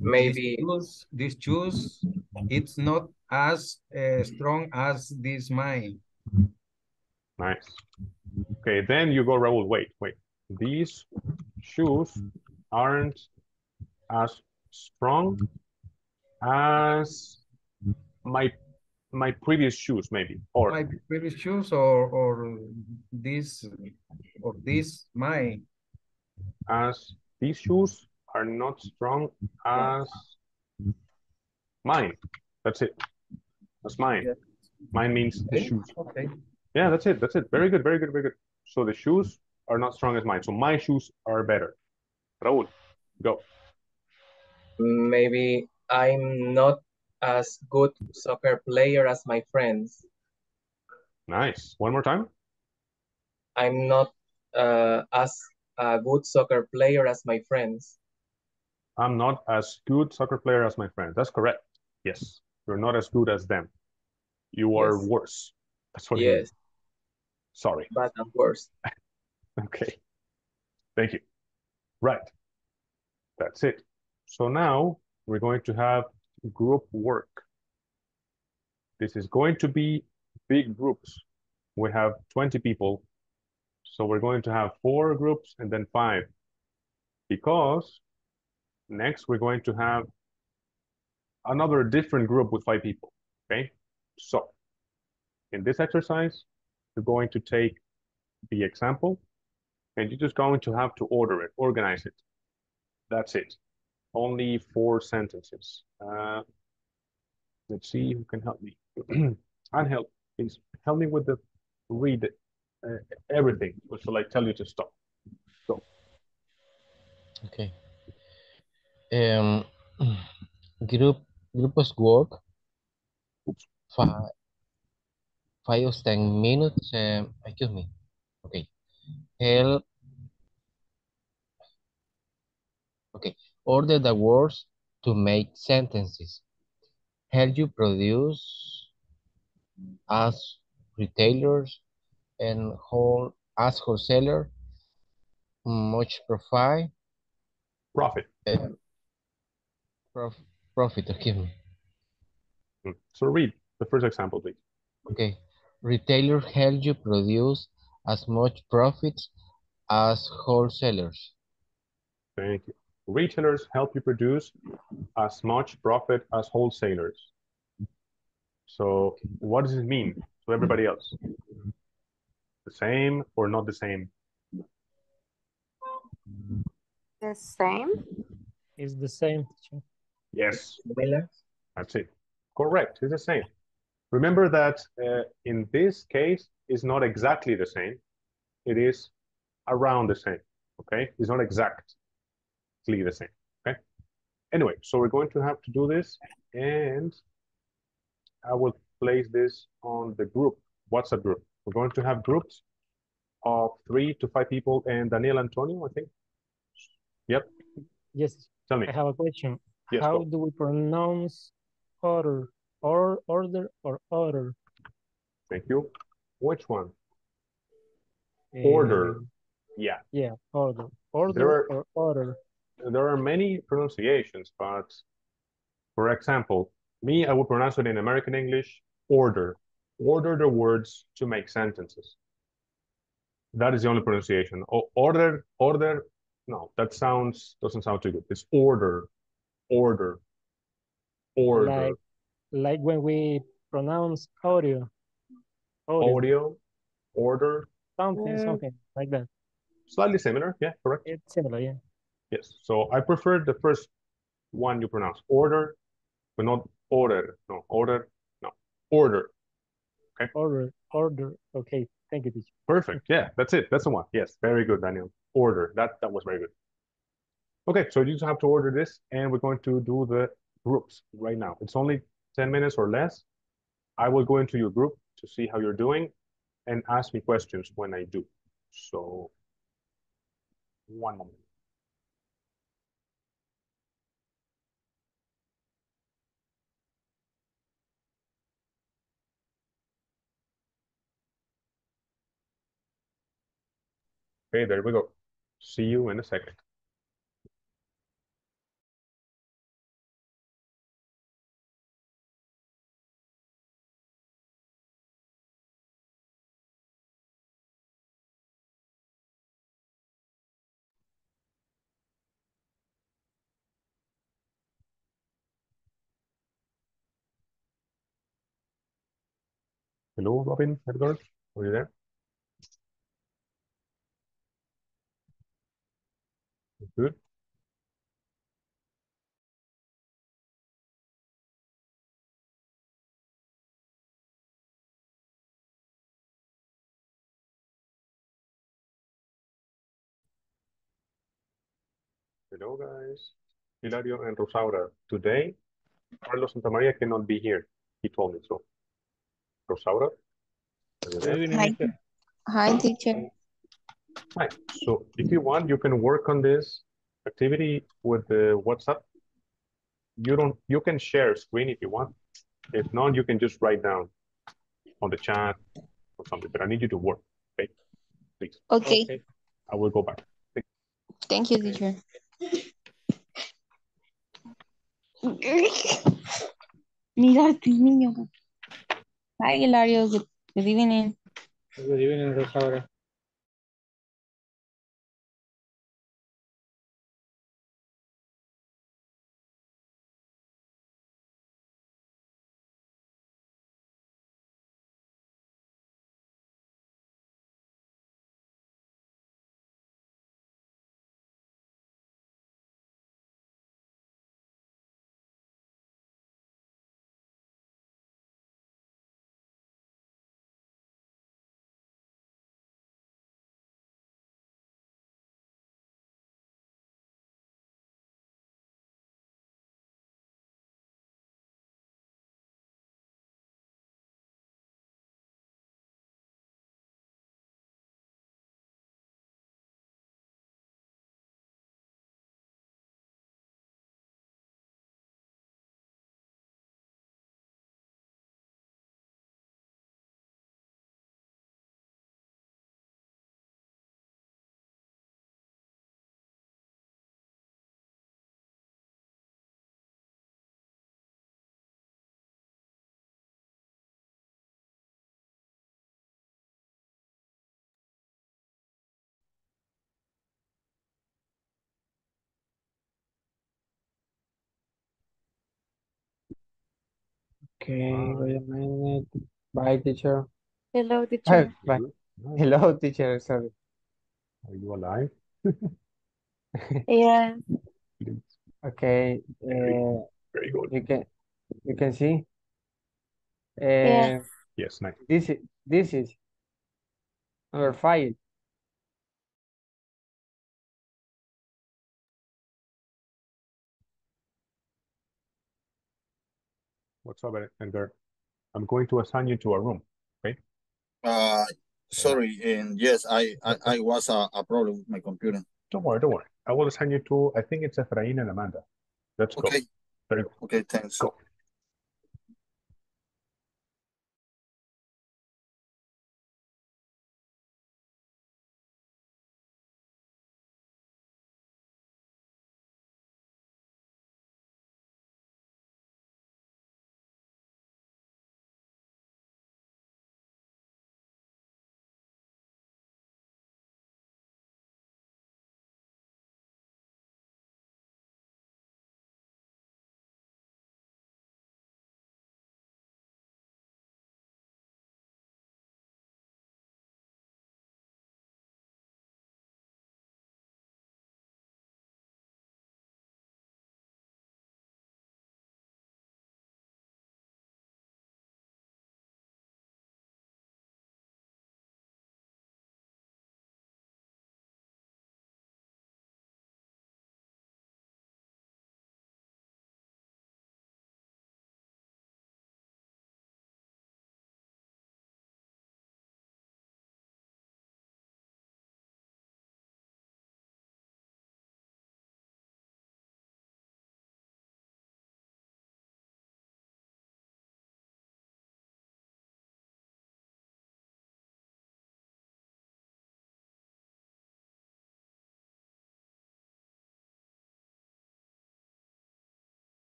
Maybe This shoes, this shoes, it's not as uh, strong as this mine. Nice. Okay, then you go, Raul. Wait, wait. These shoes aren't as strong as my my previous shoes, maybe. Or My previous shoes or or this or this mine. as these shoes are not strong as mine. That's it. That's mine. Mine means the shoes. Okay. Yeah, that's it. That's it. Very good. Very good. Very good. So the shoes are not strong as mine. So my shoes are better. Raul, go. maybe I'm not as good soccer player as my friends. Nice. One more time. I'm not uh, as a good soccer player as my friends. I'm not as good soccer player as my friends. That's correct. Yes. You're not as good as them. You are Yes. worse. That's what. Yes, Sorry. but I'm worse. Okay. Thank you. Right. That's it. So now we're going to have group work. This is going to be big groups. We have 20 people. So we're going to have four groups and then five. Because next we're going to have another different group with five people. Okay. So in this exercise, you're going to take the example and you're just going to have to order it, organize it. That's it. Only four sentences. Uh, let's see who can help me. and help, please. Help me with the read uh, everything until I tell you to stop. Go. Okay. Um, group grupos work five five or ten minutes. Um, excuse me. Okay. Help. Okay. Order the words to make sentences. Help you produce as retailers and whole as wholesaler much profit Profit. uh, prof, profit excuse me Mm. So read the first example, please. okay retailers help you produce as much profits as wholesalers Thank you. Retailers help you produce as much profit as wholesalers. So what does it mean to everybody else? The same or not the same? The same. It's the same. Yes. That's it. Correct. It's the same. Remember that uh, in this case, is not exactly the same. It is around the same, okay? It's not the same, okay? Anyway, so we're going to have to do this and I will place this on the group, WhatsApp group. We're going to have groups of three to five people and Daniel Antonio, I think. Yep. Yes. Tell me. I have a question. Yes, How go. do we pronounce order, or order, or order? Thank you. Which one? Order. Yeah. yeah, order, order, are- or order. There are many pronunciations, but for example, me, I would pronounce it in American English, order. Order the words to make sentences. That is the only pronunciation. O- order, order, no, that sounds, doesn't sound too good. It's order, order, order. Like, like when we pronounce audio. Audio, Audio, order, something, Yeah. something like that. slightly similar, yeah, correct. It's similar, yeah. Yes, so I prefer the first one you pronounce, order, but not order, no, order, no, order. Okay. Order, order. Okay, thank you, teacher. Perfect, yeah, that's it, that's the one. Yes, very good, Daniel. Order, that, that was very good. Okay, so you just have to order this, and we're going to do the groups right now. It's only 10 minutes or less. I will go into your group to see how you're doing and ask me questions when I do. So, one moment. Okay, there we go. See you in a second. Hello, Robin, Edgar, are you there? Good. Hello, guys. Hilario and Rosaura. Today, Carlos Santamaria cannot be here. He told me so. Rosaura? are you there? Hi, hi, teacher. Hi. So if you want, you can work on this activity with the WhatsApp. You don't, you can share screen if you want. If not, you can just write down on the chat or something, but I need you to work, okay? Please. Okay, I will go back. thank you, teacher. Mira, este niño. Hi, Hilario. Good, good evening. Good evening, Rosaura. Okay, wait a minute. Bye, teacher. Hello, Hey, teacher. bye. Hello, teacher. Sorry. Are you alive? yeah. Okay. Uh, Very good. you can you can see. Yes. Uh, Yes, nice. this is this is Number five. What's up, Edgar? I'm going to assign you to a room, okay? Uh, sorry, and yes, I, I, I was a, a problem with my computer. Don't worry, don't worry. I will assign you to, I think it's Efrain and Amanda. Let's. Okay. Very good. Okay, thanks. Go.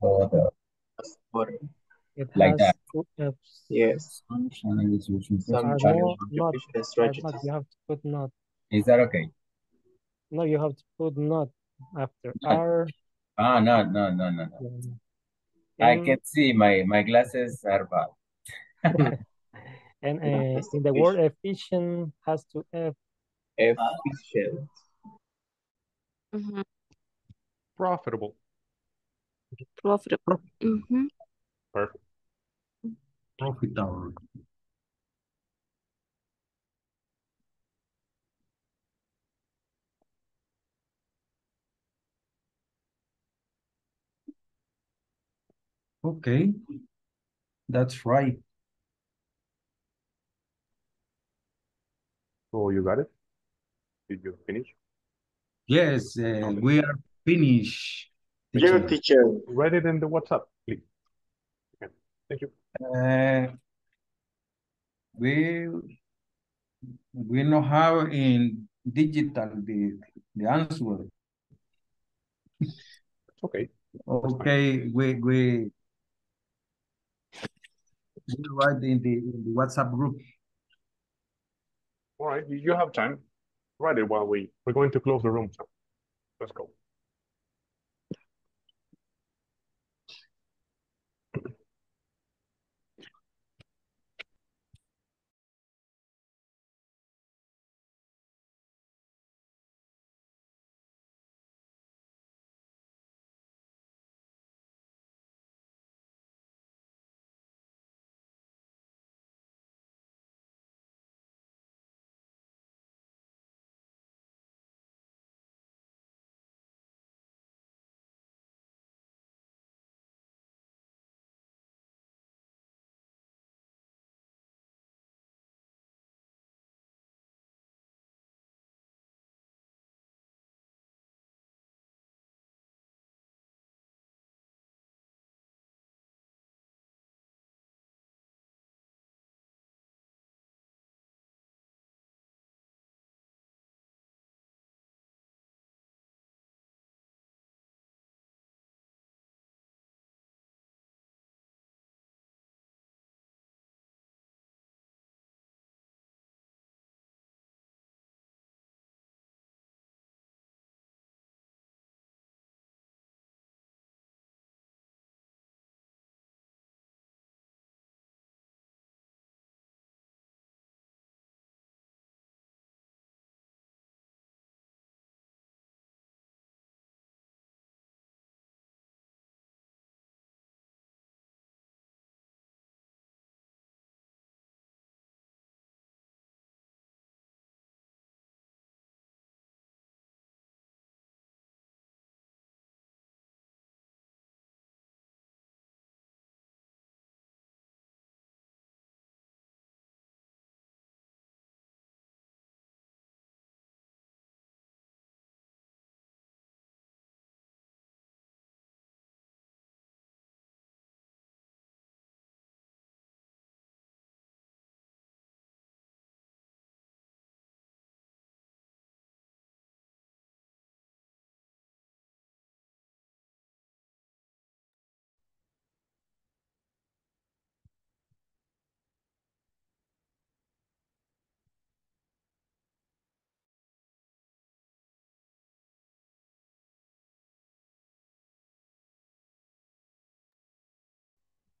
Water. It Like that. two F's. Yes. Sunshine is using Some Are sunshine. not, artificial not, strategies. you have to put not. Is that okay? No, you have to put not after Not. R. Ah, no, no, no, no, no. I can see my my glasses are bad. And uh, in the word efficient has to F. Efficient. Mhm. Profitable. Profitable. Mm-hmm. Perfect. Profitable. Okay, that's right. So you got it? Did you finish? Yes, uh, we are finished. Dear teacher. Write it in the WhatsApp, please. Okay. Thank you. Uh, we we know how in digital the the answer. Okay. Okay, we we we write in the, in the WhatsApp group. All right. You you have time. Write it while we, we're going to close the room. So let's go.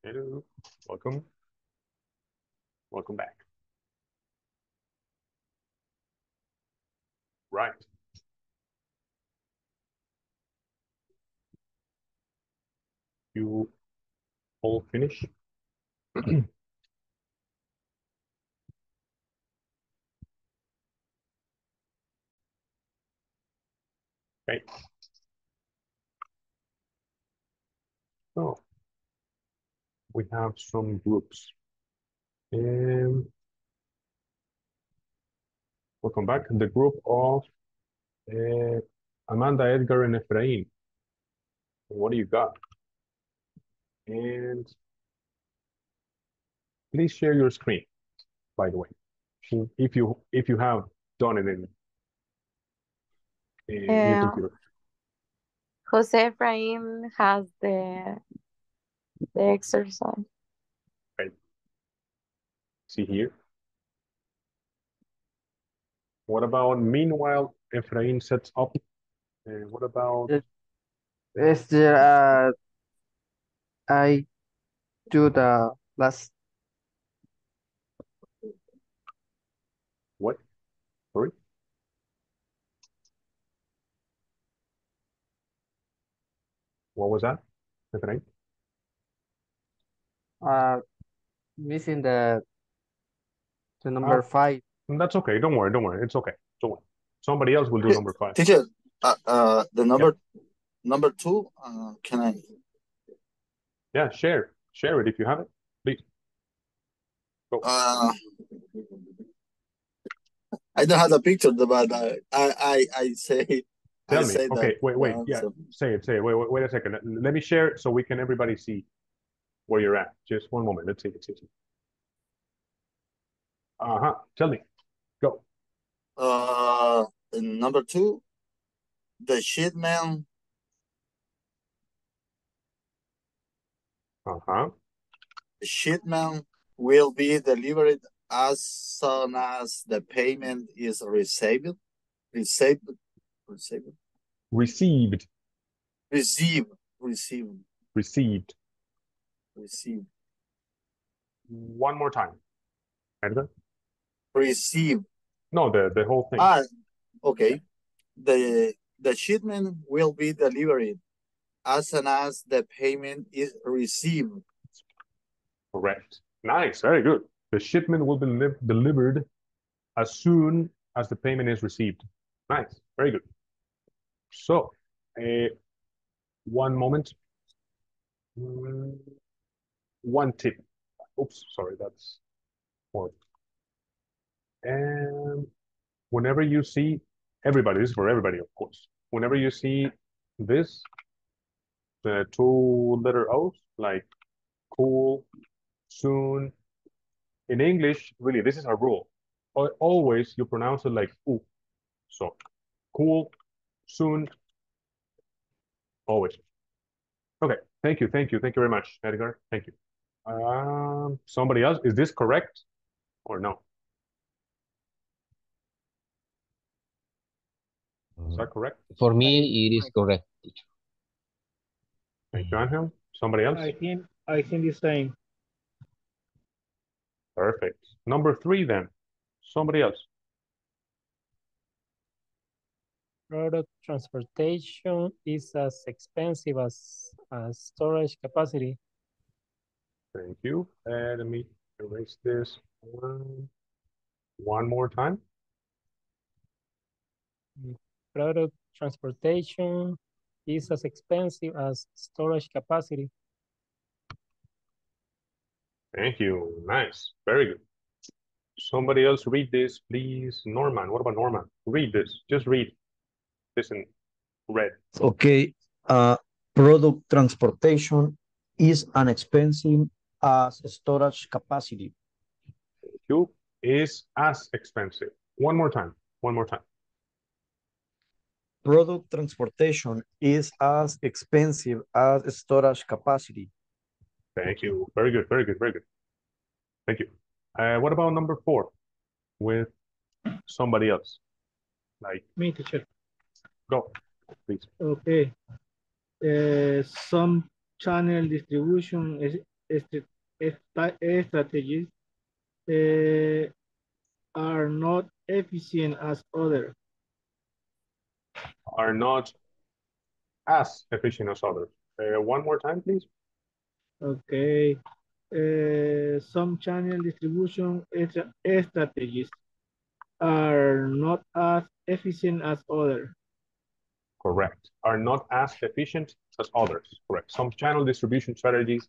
Hello, welcome. Welcome back. Right. You all finish? Okay. So we have some groups. Um, welcome back. The group of uh, Amanda, Edgar, and Efrain. What do you got? And please share your screen, by the way, if you if you have done it in, in computer. Jose Efraim has the the exercise. Right. See here. What about meanwhile Efrain sets up? And what about Is there uh I do the last what? Sorry? What was that? Efrain? Uh missing the the number Ah, five. That's okay. Don't worry. Don't worry. It's okay. Don't worry. Somebody else will do number five. Teacher, uh, uh, the Yeah. number number two, uh, can I? Yeah, share. Share it if you have it. Please. Go. Uh, I don't have the picture, but uh, I I I say I Tell me. say that Okay, wait, wait. uh, Yeah, so- say it, say it. Wait, wait, wait a second. Let- Let me share it so we can everybody see where you're at. Just one moment. Let's see. Let's see. Uh-huh. Tell me. Go. Uh, number two, the shipment Uh-huh. the shipment will be delivered as soon as the payment is received. Received, received, Received. received, received, Received. Received, One more time. Edgar? received. No, the the whole thing. Ah, okay. The the shipment will be delivered as soon as the payment is received. Correct. Nice. Very good. The shipment will be li- delivered as soon as the payment is received. Nice. Very good. So, uh, one moment. Mm, one tip. Oops, sorry, that's more. And whenever you see everybody, this is for everybody, of course. Whenever you see this, the two letter O's, like cool, soon. In English, really, this is a rule. Always you pronounce it like ooh. So, cool, soon, always. Okay, thank you, thank you, thank you very much, Edgar. Thank you. Um, somebody else, is this correct or no? Is that correct? For me, it is correct. Thank you, Angel. Somebody else? I think I think the same. Perfect. Number three then. Somebody else. Product transportation is as expensive as, as storage capacity. Thank you. And let me erase this one, one more time. Product transportation is as expensive as storage capacity. Thank you. Nice. Very good. Somebody else read this, please. Norman. What about Norman? Read this. Just read this in red. Okay, uh, product transportation is an expensive as storage capacity. Thank you. Is as expensive. One more time. One more time. Product transportation is as expensive as storage capacity. Thank you. Very good. Very good. Very good. Thank you. Uh, what about number four with somebody else? Like, Me, teacher. go, please. Okay. Uh, some channel distribution is st- sta- strategies uh, are not efficient as others. Are not as efficient as others. Uh, one more time, please. Okay. Uh, some channel distribution strategies are not as efficient as others. Correct. Are not as efficient as others. Correct. Some channel distribution strategies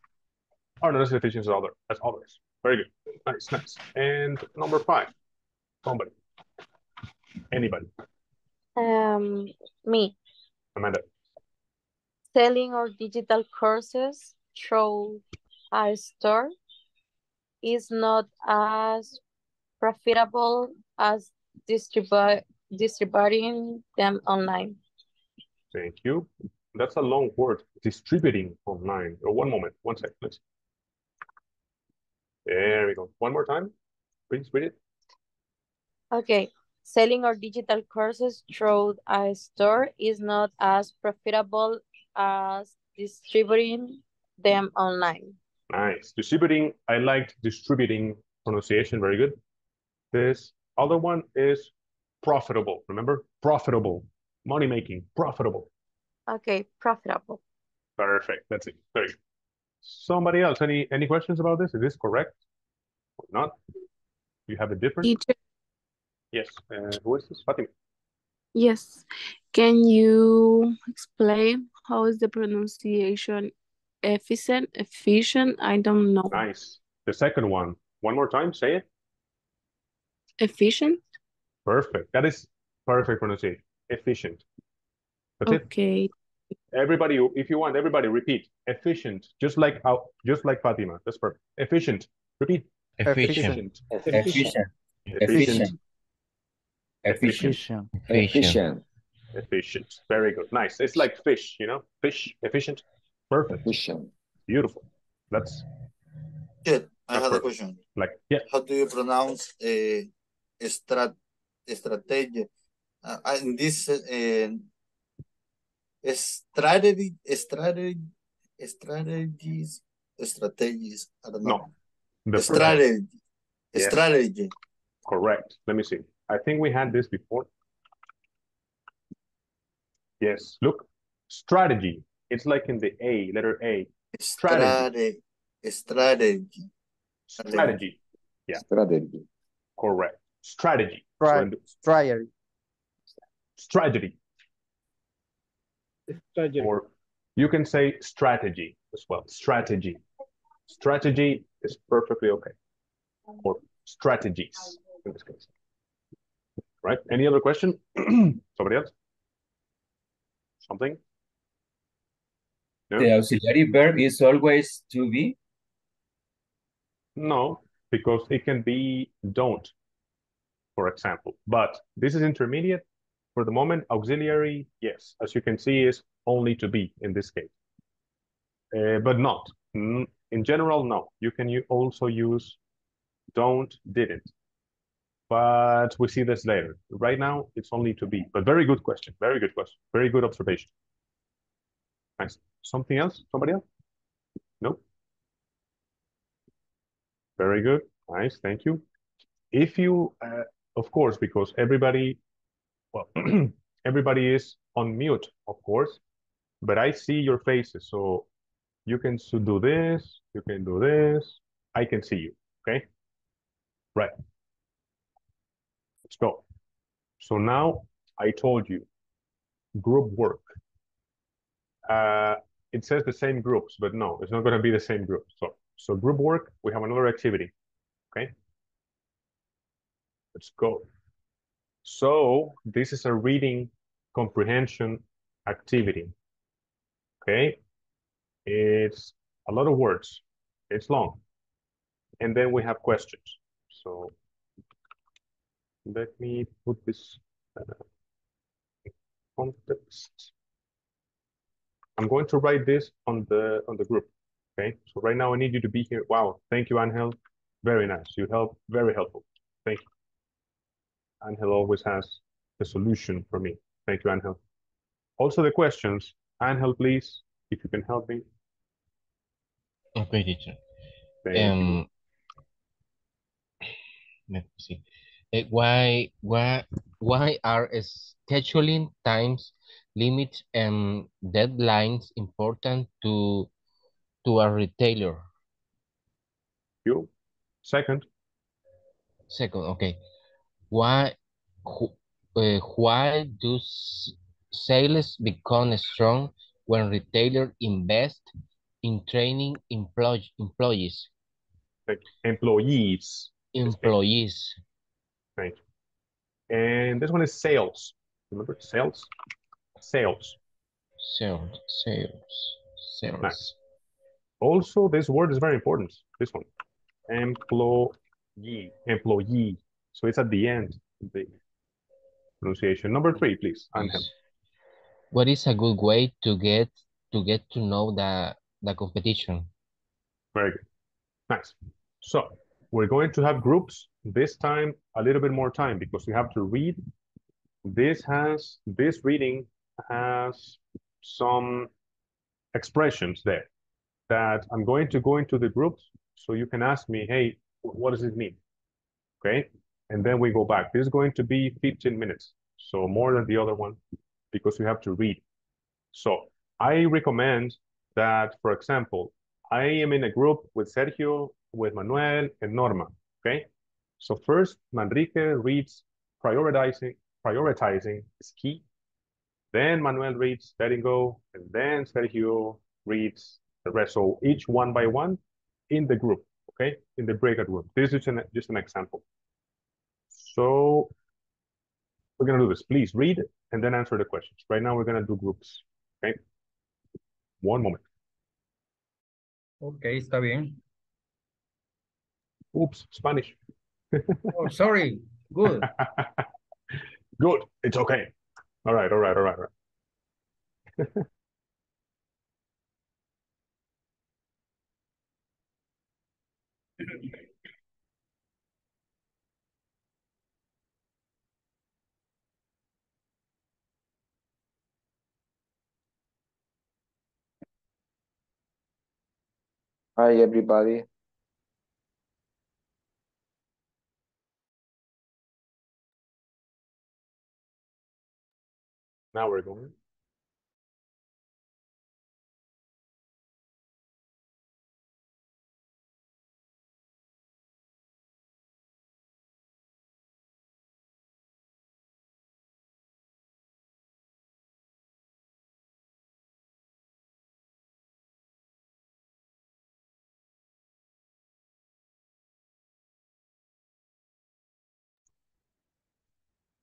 are not as efficient as other as others. Very good. Nice, nice. And number five. Somebody. Anybody. Um, me. Amanda. Selling or digital courses through a store is not as profitable as distribu distributing them online. Thank you. That's a long word. Distributing online. Oh, one moment. One second. Let's. There we go. One more time. Please read it. Okay. Selling our digital courses through a store is not as profitable as distributing them online. Nice. Distributing. I liked distributing pronunciation. Very good. This other one is profitable. Remember? Profitable. Money making. Profitable. Okay, profitable. Perfect. That's it. Very good. Somebody else? Any any questions about this? Is this correct or not? You have a different? Teacher, Yes. Uh, who is this? Fatima. yes. Can you explain how is the pronunciation efficient? Efficient? I don't know. Nice. The second one. One more time. Say it. Efficient? Perfect. That is perfect pronunciation. Efficient. That's it. Okay. Everybody, if you want, everybody repeat. Efficient. Just like uh, just like Fatima. That's perfect. Efficient. Repeat. Efficient. Efficient. Efficient. Efficient. Efficient. Efficient. Very good. Nice. It's like fish, you know? Fish. Efficient. Perfect. Efficient. Beautiful. That's Good. I That's have a question. like yeah. How do you pronounce a strat strategy? Uh, in this uh, strategy, strategy, strategies, strategies. I don't know. No. The strategy, Yes. strategy. Correct. Let me see. I think we had this before. Yes. Look. Strategy. It's like in the A, letter A. Strategy. Strategy. Strategy. Strategy. Yeah. Strategy. Correct. Strategy. So Stri- in the- strategy. strategy. Strategy. Or you can say strategy as well. Strategy. Strategy is perfectly okay. Or strategies in this case. Right? Any other question? Somebody else? Something? No? The auxiliary verb is always to be. No, because it can be don't, for example. But this is intermediate. For the moment, auxiliary, yes, as you can see, is only to be in this case. Uh, but not. In general, no. You can also use don't, didn't. But we see this later. Right now, it's only to be. But very good question. Very good question. Very good observation. Nice. Something else? Somebody else? No? Very good. Nice. Thank you. If you, uh, of course, because everybody, well, everybody is on mute, of course, but I see your faces. So you can do this, you can do this. I can see you. Okay. Right. Let's go. So now I told you group work. Uh, it says the same groups, but no, it's not going to be the same group. So, so group work, we have another activity. Okay. Let's go. So this is a reading comprehension activity. Okay. It's a lot of words. It's long. And then we have questions. So let me put this uh, context. I'm going to write this on the on the group. Okay. So right now I need you to be here. Wow. Thank you, Angel. Very nice. You help. Very helpful. Thank you. Angel always has the solution for me. Thank you, Angel. Also the questions. Angel, please, if you can help me. Okay, teacher. Um, let me see. Uh, why, why, why are scheduling times limits and deadlines important to to a retailer? You. Second. Second, okay. Why, wh- uh, why do sales become strong when retailer invest in training employ employees? Like employees. Employees. You. And this one is sales. Remember sales? Sales. Sales, sales, sales. Nice. Also, this word is very important. This one. Employee. Employee. So it's at the end of the pronunciation. Number three, please. Angel. What is a good way to get to get to know the the competition? Very good. Nice. So we're going to have groups this time a little bit more time because we have to read. This has this reading has some expressions there that I'm going to go into the groups so you can ask me, hey, what does it mean? Okay. And then we go back. This is going to be 15 minutes. So more than the other one because we have to read. So I recommend that, for example, I am in a group with Sergio, with Manuel, and Norma. Okay. So first, Manrique reads prioritizing, prioritizing is key. Then Manuel reads letting go, and then Sergio reads the rest. So each one by one in the group, okay, in the breakout room. This is an, just an example. So we're gonna do this. Please read and then answer the questions. Right now we're gonna do groups, okay? One moment. Okay, está bien. Oops, Spanish. Oh, sorry. Good. Good. It's okay. All right, all right, all right, all right. Hi, everybody. Now we're going.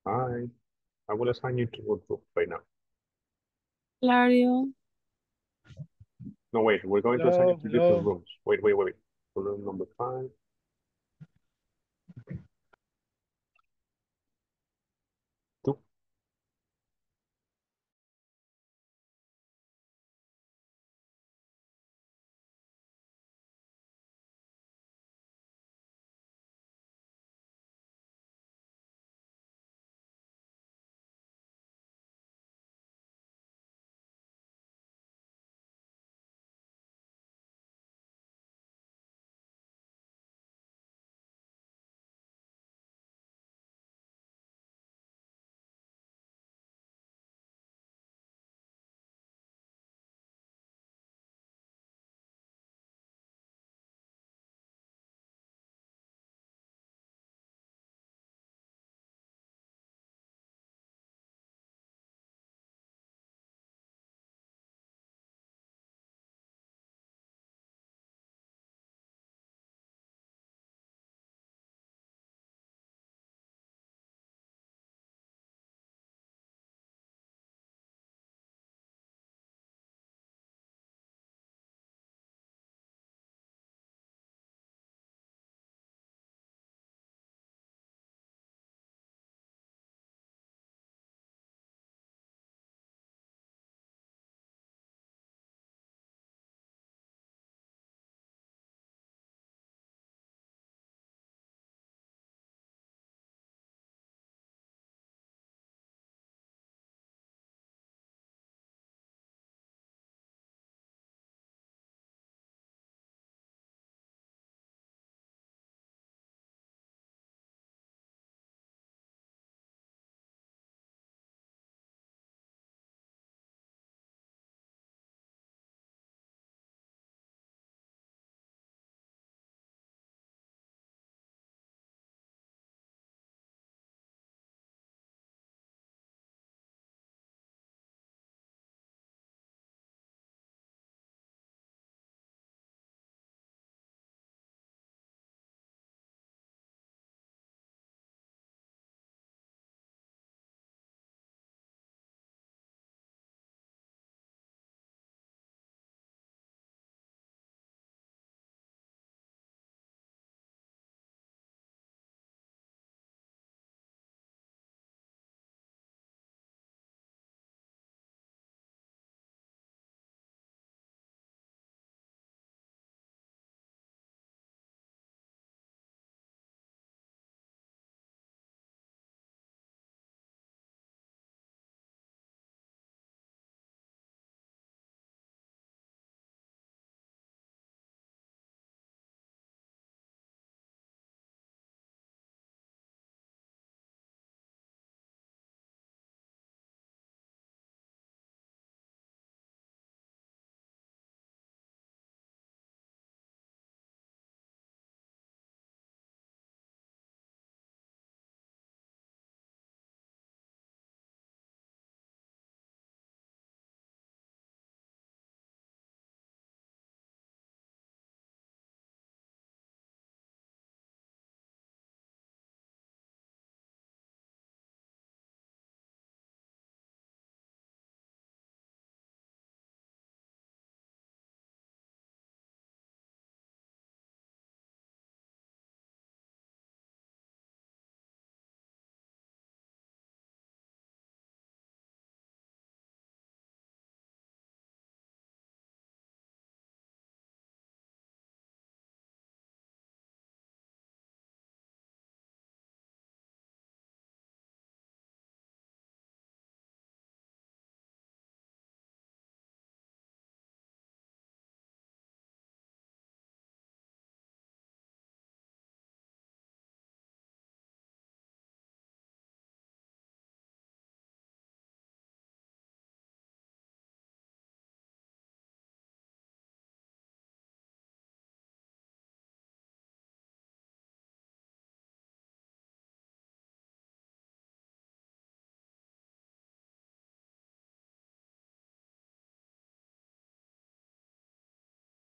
Hi. I will assign you to a group right now. Claudio. No, wait, we're going to assign you Hello, to different rooms. Wait, wait, wait, wait. Room number five.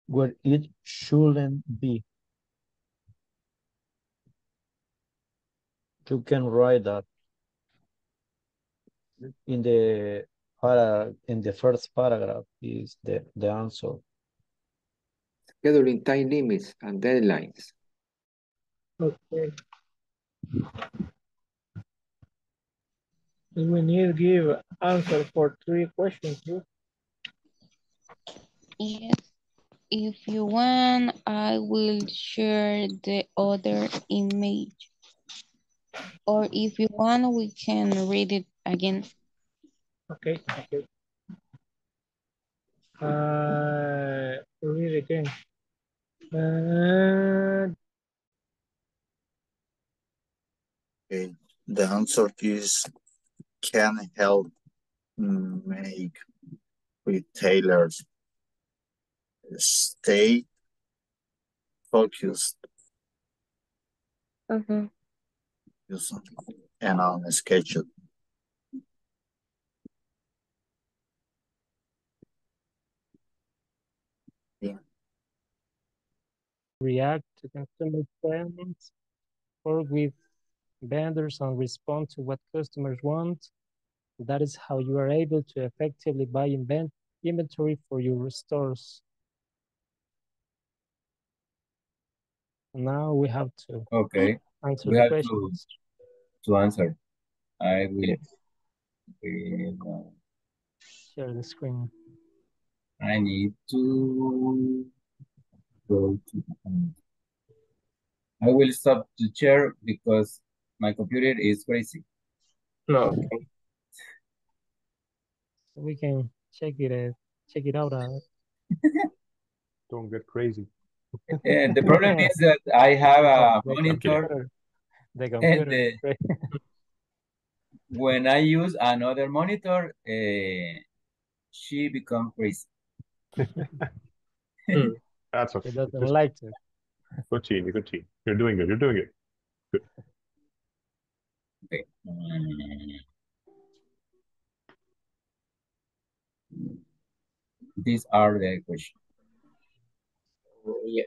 Where it shouldn't be. You can write that in the para in the first paragraph is the, the answer. Scheduling time limits and deadlines. Okay. We need to give answer for three questions. too. Yes. If you want, I will share the other image. Or if you want, we can read it again. Okay, okay. Uh, read it again. Uh, Okay, the answer is can help make retailers stay focused Uh-huh. and on a schedule. react to customer requirements, work with vendors and respond to what customers want. That is how you are able to effectively buy invent inventory for your stores. Now we have to Okay, answer we the have to, questions. to answer. I will, will, Share the screen. uh, I need to go to, I will stop the chair because my computer is crazy. No. So we can check it uh, check it out. Uh, Don't get crazy. And the problem is that I have a the monitor computer. The and computer. the, when I use another monitor, uh, she become crazy. That's okay. It okay. doesn't Just like to. continue, continue. You're doing it. You're doing it. Good. Okay. Mm. These are the questions. Yeah.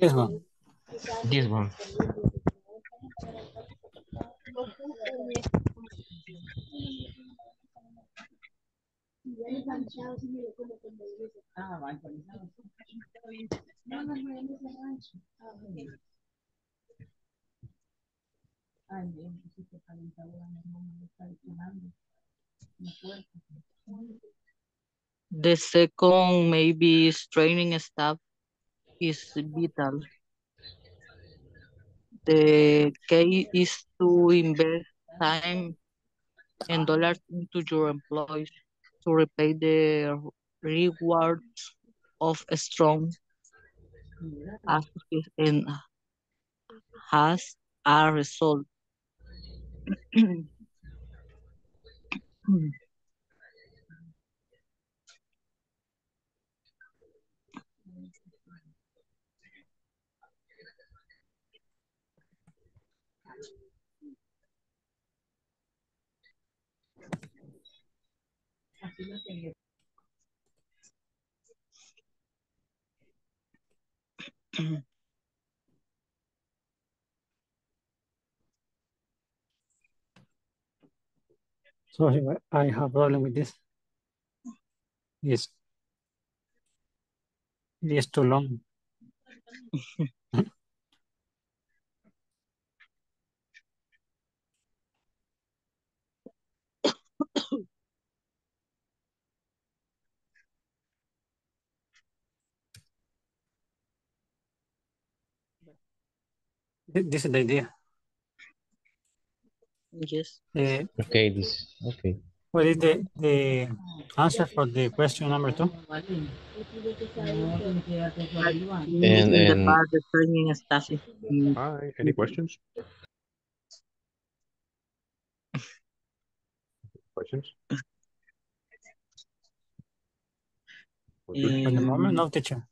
This one. This one. The second maybe is training staff is vital. The key is to invest time and dollars into your employees to repay the rewards of a strong associate and has a result. Sorry, I have problem with this. Yes. It is too long. This is the idea. Yes. Uh, Okay, this, okay. what is the, the answer for the question number two? And, in the and part the staff Hi, any questions? Questions? We're? For the moment, no teacher.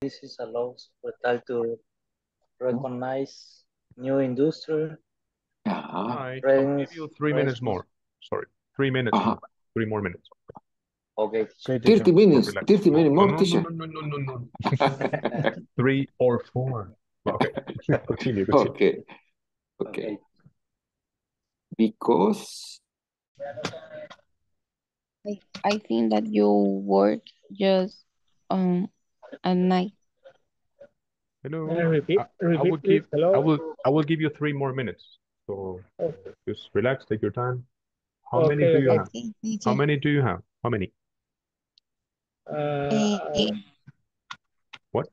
This is allows portal to recognize new industry, All right, I'll give you three minutes more. Sorry, three minutes more. Three more minutes. Okay. Okay, 30 minutes, 30 minutes No, more, no, no, teacher. no, no, no, no, no. Three or four. Okay, continue, continue. Okay, okay. Because I, I think that you work just um at night. Hello. Can I repeat? I, I Repeat, will please. give Hello? I will I will give you three more minutes. So Okay. just relax, take your time. How many do you okay. have? Okay, How many do you have? How many? Uh, What?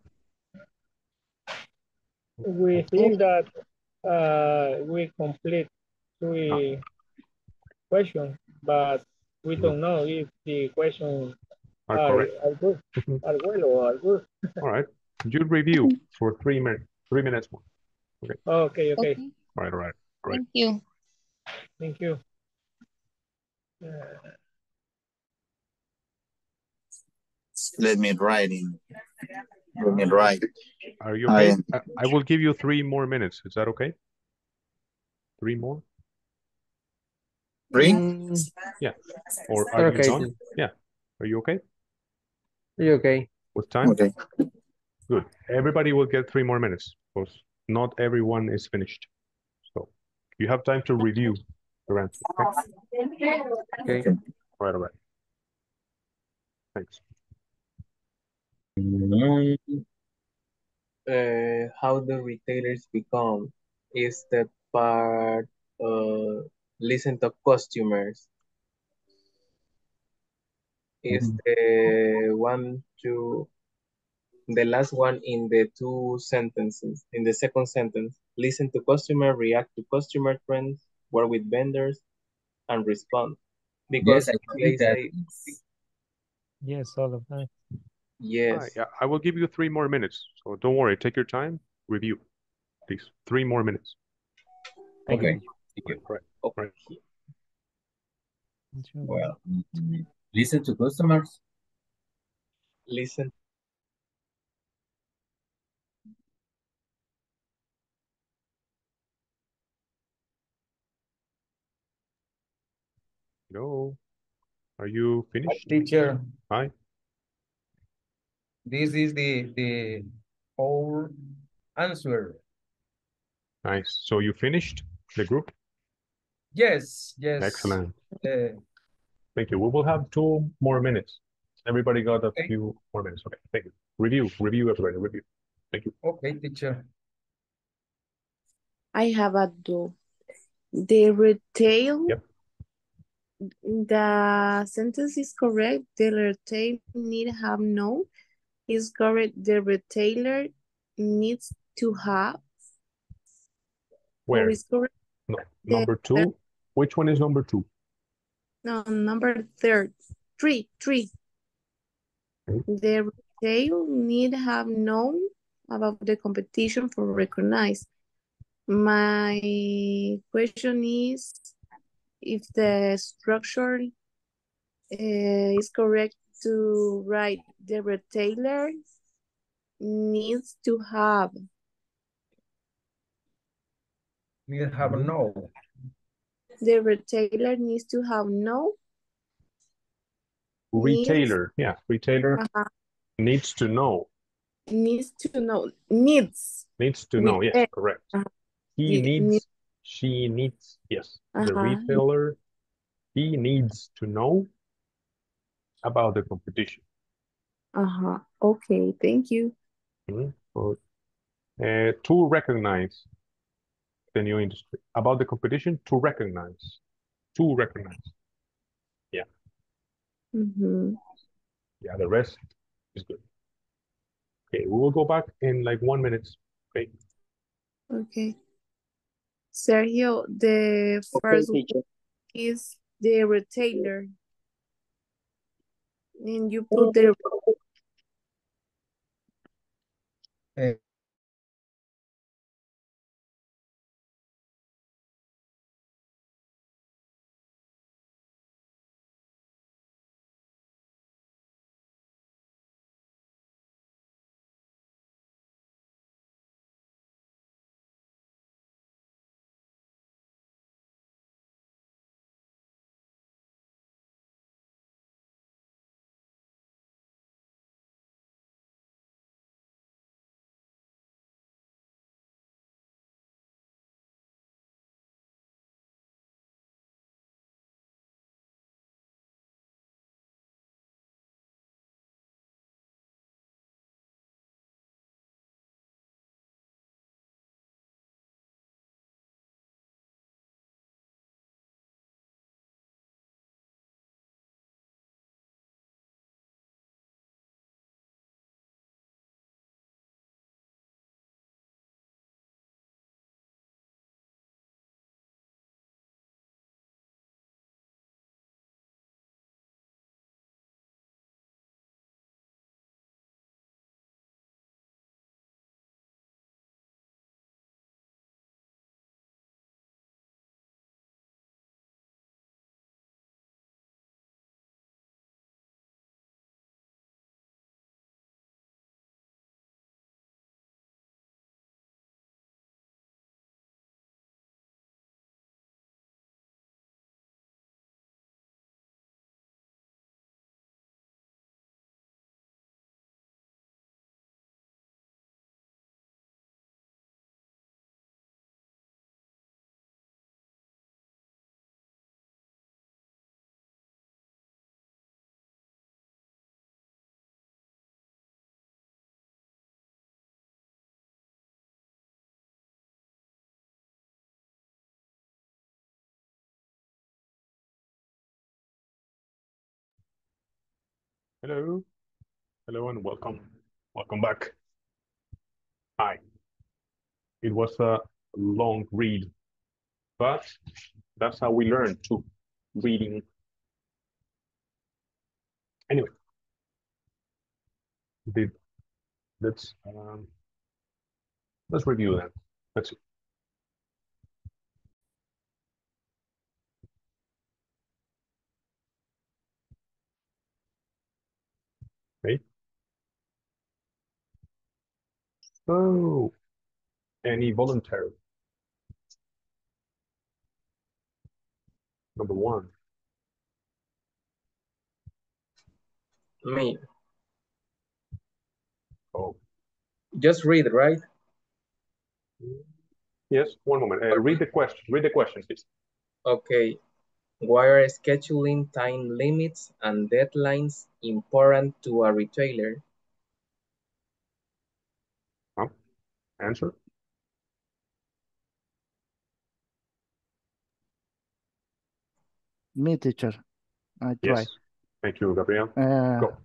we think that uh, we complete three questions, but we don't know if the questions Are are, correct. are good, are well or are good. All right. You review for three minutes. Three minutes more. Okay. Okay, okay. okay, All right. All right. All right. thank you. Thank you. Uh, Let me write in. Let me write. Are you I okay? am. I, I will give you three more minutes. Is that okay? Three more? Three? Mm, Yeah. Or are you okay, done? teacher. Yeah. Are you okay You okay? with time? Okay. Good. Everybody will get three more minutes because not everyone is finished. So you have time to review your answer. Okay. Okay. All right. All right. Thanks. Uh, how the retailers become is the part uh, listen to customers is the one to the last one in the two sentences in the second sentence listen to customer react to customer trends work with vendors and respond because Yes, I think that say Yes, all of that. Yes right. Yeah. I will give you three more minutes. So don't worry. Take your time. Review, please. Three more minutes. Thank Okay. teacher. Thank you. Right. Right. okay. Well, mm, listen to customers. listen Hello. Are you finished? Teacher, Hi. this is the the whole answer. Nice. So you finished the group? Yes, yes. Excellent. Uh, Thank you. We will have two more minutes. Everybody got a Okay. few more minutes. Okay. Thank you. Review. Review, everybody. Review. Thank you. okay, teacher. I have a do. The retail, Yep. the sentence is correct. The retail need have no is correct. The retailer needs to have or Where? is correct. No. Number two. Which one is number two? No, number third, three, three. The retail need have known about the competition for recognize. My question is if the structure uh, is correct to write the retailer needs to have. Need have no. The retailer needs to have no. Needs, Retailer. Yeah. Retailer uh-huh, needs to know. needs to know. Needs. Needs to know. Yes, A. correct. Uh-huh. He Ye- ne- needs, she needs, yes. The Uh-huh. retailer, he needs to know about the competition. Uh-huh. Okay, thank you. Mhm. Or, uh, to recognize the new industry. About the competition, to recognize. To recognize. Yeah. Mm-hmm. Yeah, the rest is good. Okay, we will go back in like one minute. Okay. Okay. Sergio, the Okay, first one is the retailer. And you put the Uh, Hello. Hello and welcome. Welcome back. Hi. It was a long read, but that's how we learn too, reading. Anyway, let's um, let's review that. Let's see. Okay. So, any voluntary? Number one. Me. Oh. Just read, right? Yes, one moment. Uh, read the question. Read the question, please. Okay. Why are scheduling time limits and deadlines important to a retailer? Huh? Answer. Me, teacher. I try. Yes. Thank you, Gabriel. Uh, Go.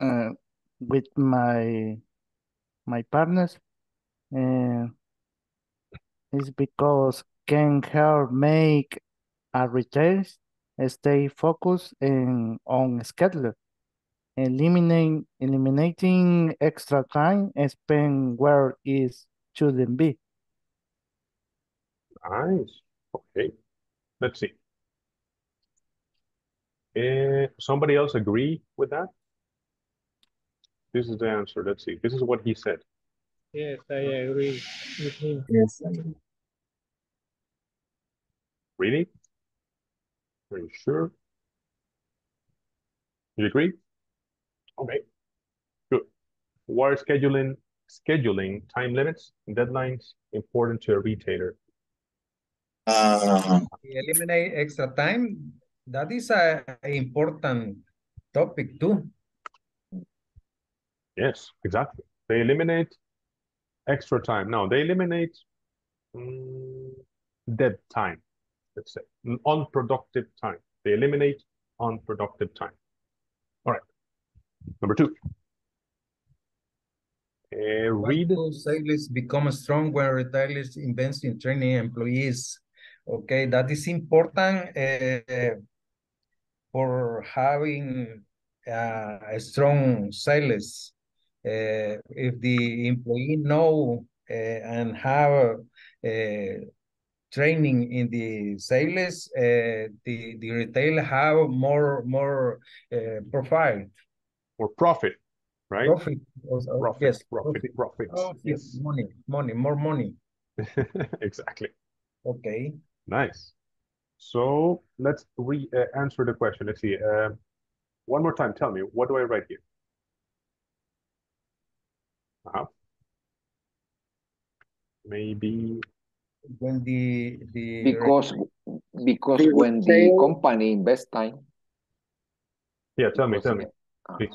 uh, with my my partners, uh, it's because can help make a retail stay focused and on schedule, eliminating eliminating extra time spent where it shouldn't be. Nice. Okay. Let's see. Uh, somebody else agree with that? This is the answer. Let's see. This is what he said. Yes, I agree with him. Yes. Really? Are you sure? You agree? Okay. Good. Why are scheduling scheduling time limits and deadlines important to a retailer? Uh, Eliminate extra time. That is a a important topic too. Yes, exactly. They eliminate extra time. No, they eliminate mm, dead time, let's say, unproductive time. They eliminate unproductive time. All right. Number two. Uh, read. Sales become strong when retailers invest in training employees. Okay, that is important uh, for having uh, a strong sales. Uh, if the employee know uh, and have uh, training in the sales, uh, the the retailer have more more uh, profile. Or profit, right? Profit. also, Profit, yes, profit, profit. Profit, Yes. money, money, more money. exactly. Okay. Nice. So let's re uh, answer the question. Let's see. Uh, one more time. Tell me, what do I write here? Uh-huh. Maybe When the the Because because when the company invest time, Yeah, tell me, tell me, uh, please.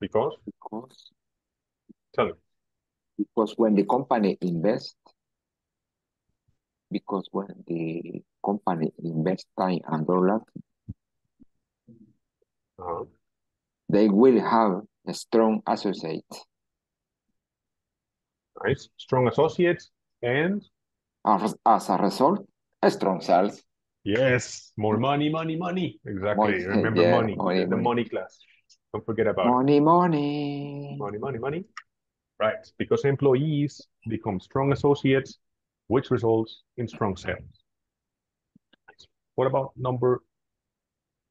Because? Because? Tell me. because when the company invest, because when the company invest time and dollar, Uh-huh. they will have a strong associate. Nice. Strong associates and As, as a result, a strong sales. yes, more money, money, money. Exactly. Money, Remember yeah, money, money, the, money. money class. Don't forget about it. Money, money. Money, money, money. Right. Because employees become strong associates, which results in strong sales. What about number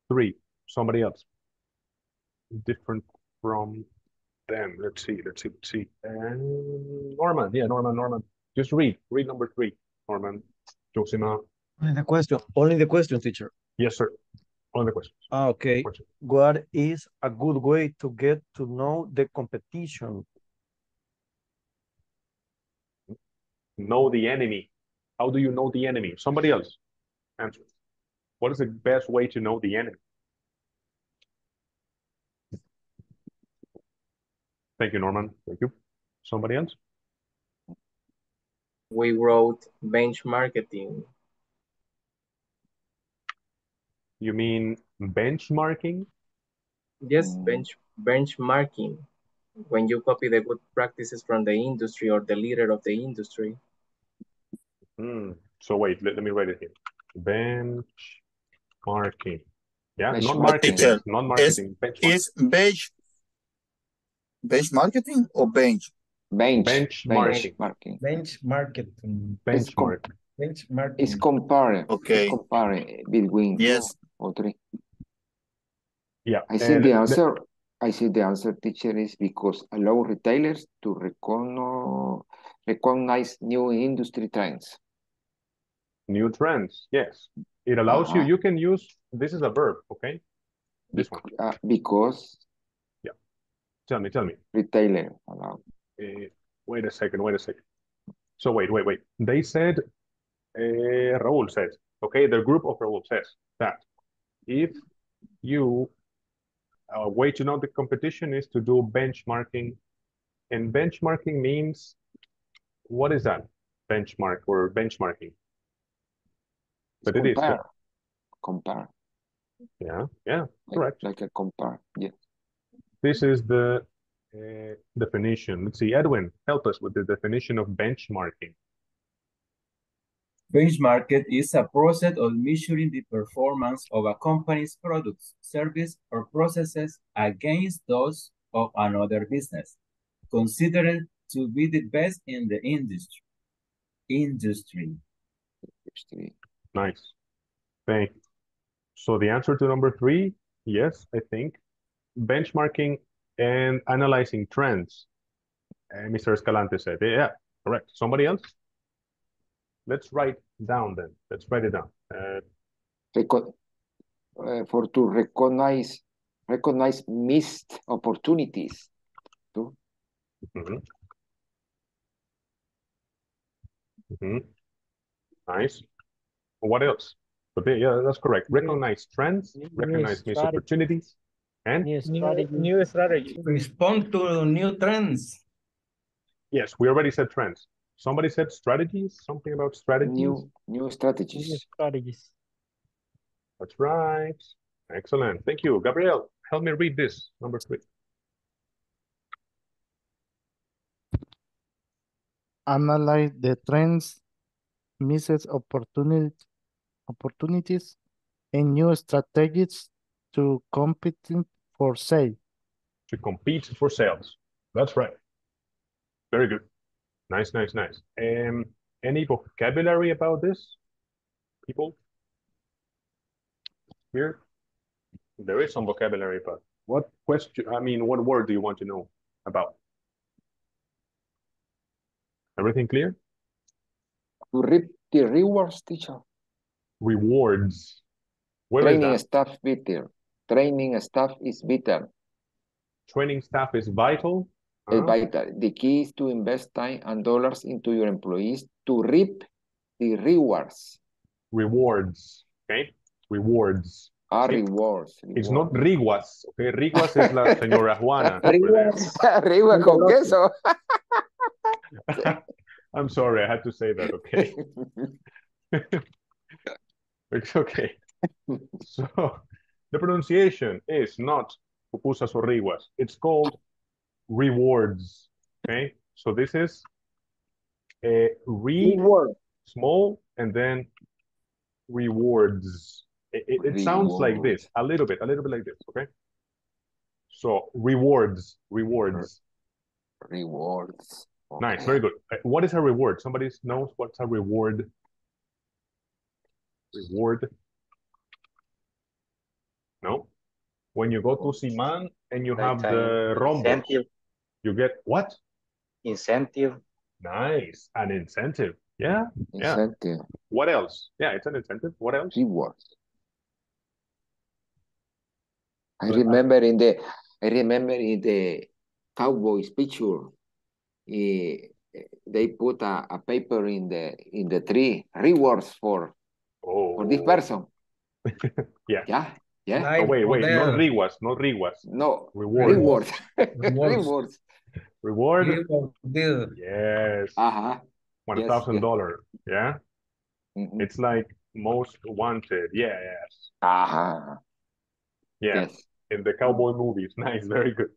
three? Somebody else. Different from them. Let's see, let's see, let's see. And Norman, yeah, Norman, Norman. Just read, read number three, Norman. Josima. Only the question, only the question, teacher. Yes, sir. On the question. Ah, Okay. What is a good way to get to know the competition? Know the enemy. How do you know the enemy? Somebody else. Answer. What is the best way to know the enemy? Thank you, Norman. Thank you. Somebody else? We wrote benchmarking. You mean benchmarking? Yes, Mm. bench benchmarking. When you copy the good practices from the industry or the leader of the industry. Hmm. So wait, let, let me write it here. Benchmarking. Yeah, not marketing, Teacher, not is, marketing. Benchmark. is bench, bench marketing or bench? Bench. Benchmarking. Benchmarking. Bench marketing. It's com- Benchmark. Bench marketing. It's comparing. Okay. It's comparing between two Yes. or three. Yeah. I think and the the- answer, I think the answer, teacher, is because allow retailers to recognize, recognize new industry trends. new trends. Yes. It allows you, Uh-huh. you can use, this is a verb, okay? This one. Uh, because Yeah. Tell me, tell me. retailer allow. Uh, wait a second, wait a second. So wait, wait, wait. They said, uh, Raul says, okay, the group of Raul says that if you, a way to know the competition is to do benchmarking. And benchmarking means, what is that? Benchmark or benchmarking? But it is, compare. Compare. yeah, yeah, Like, correct. like a compare. Yeah. This is the uh, definition. Let's see, Edwin, help us with the definition of benchmarking. Benchmarking is a process of measuring the performance of a company's products, service, or processes against those of another business, considered to be the best in the industry. Industry. Industry. Nice. Thank you. So the answer to number three, yes, I think. Benchmarking and analyzing trends. Uh, Mr. Escalante said, yeah, correct. Somebody else? Let's write down then. Let's write it down. Uh, Reco- uh, for to recognize, recognize missed opportunities. Too. mhm. Mm -hmm. Nice. What else? But yeah, yeah, that's correct. Recognize trends, recognize missed strategy. opportunities, and New New, strategy. new strategy. Respond to new trends. yes, we already said trends. Somebody said strategies, something about strategies. New, new New strategies. strategies. That's right. Excellent. Thank you. Gabriel, help me read this, number three. Analyze the trends, misses opportunity, opportunities, and new strategies to compete for sale. To compete for sales. That's right. Very good. Nice, nice, nice. Um, any vocabulary about this, people? Here? There is some vocabulary, but what question, I mean, what word do you want to know about? Everything clear? To reap the rewards, teacher. Rewards. Where is Training that? staff better. Training staff is vital. Training staff is vital. Is Uh-huh. vital. The key is to invest time and dollars into your employees to reap the rewards. Rewards. Okay? Rewards. Ah, Sí. rewards. It's not riguas. Okay, riguas es la señora Juana. Rewards. Rewards con queso. I'm sorry, I had to say that, okay? It's okay. So the pronunciation is not pupusas or riguas. It's called rewards. Okay? So this is a re Reward. small and then rewards. It, it, it sounds like this, a little bit, a little bit like this, okay? So rewards, rewards. Rewards. Nice, very good. Uh, What is a reward? Somebody knows what's a reward? Reward? No? When you go to Siman and you have the an incentive. you get what? Incentive. Nice, an incentive. Yeah, yeah. Incentive. What else? Yeah, it's an incentive. What else? Rewards. I remember in the I remember in the Cowboys picture, eh, they put a, a paper in the in the tree rewards for for this Oh, person. yeah. Yeah, yeah. No, Live wait, wait, not model. riguas, not riguas. No, Rewards. rewards. Rewards. rewards. Reward? Reward. Yes. Uh-huh. One Yes, thousand yes. dollar. Yeah. Mhm. It's like most wanted. Yeah, yes. Uh-huh. Yeah. Yes. in the cowboy movies. Nice, very good.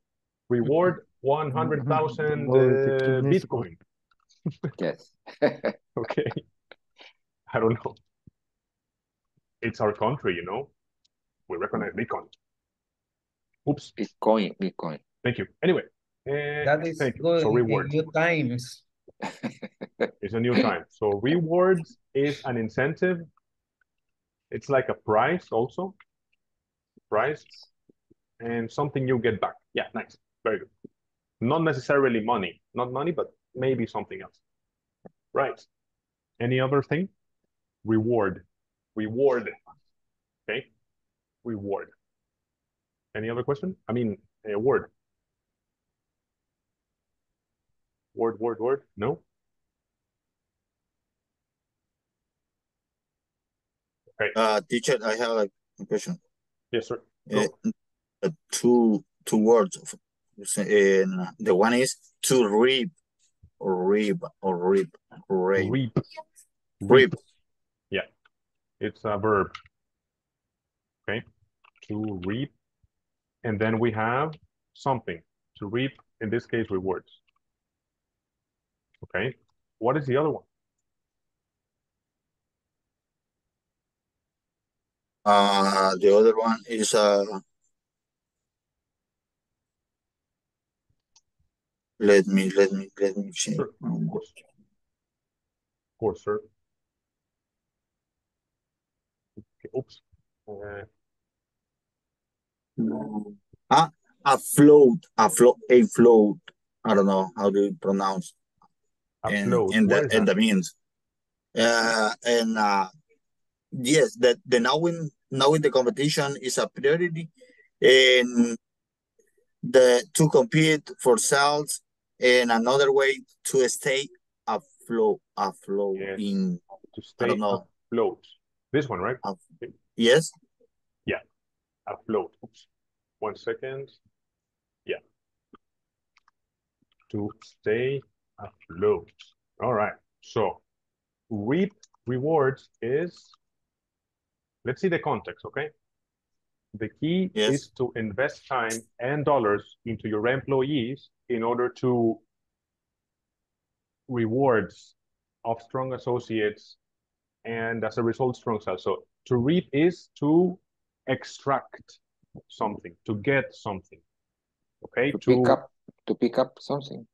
Reward 100,000 uh, Bitcoin. Yes. Okay. I don't know. It's our country, you know. We recognize Bitcoin. Oops. Bitcoin, Bitcoin. Thank you. Anyway, uh, That is thank you. good So in reward. new times. It's a new time. So rewards is an incentive. It's like a price also. Price and something you get back. Yeah, nice. Very good. Not necessarily money. Not money, but maybe something else. Right. Any other thing? Reward. Reward. Okay. Reward. Any other question? I mean, a word. Word, word, word. No? Okay. Uh, teacher, I have like a question. Yes, sir. Uh, uh, two two words. of- And the one is to reap, or reap, or reap, reap. Reap. Reap. Yeah. It's a verb. Okay. To reap. And then we have something. To reap, in this case, rewards. Okay. What is the other one? Uh, the other one is uh. Let me let me let me check. Sure, of course. Of course, sir. Okay, oops. Uh, Ah, a float, a float, a float. I don't know how do you pronounce. A and, float, and the and the means. Uh, and uh, yes, that the knowing knowing the competition is a priority, and the to compete for sales and another way to stay afloat afloat Yes. in to I stay don't know afloat. This one, right? yes Yeah, afloat. Oops. One second. Yeah. To stay afloat. All right. So reap rewards is, let's see the context, okay? The key Yes. is to invest time and dollars into your employees in order to rewards of strong associates and as a result, strong sales. So to reap is to extract something, to get something. Okay, To pick up, to pick up something.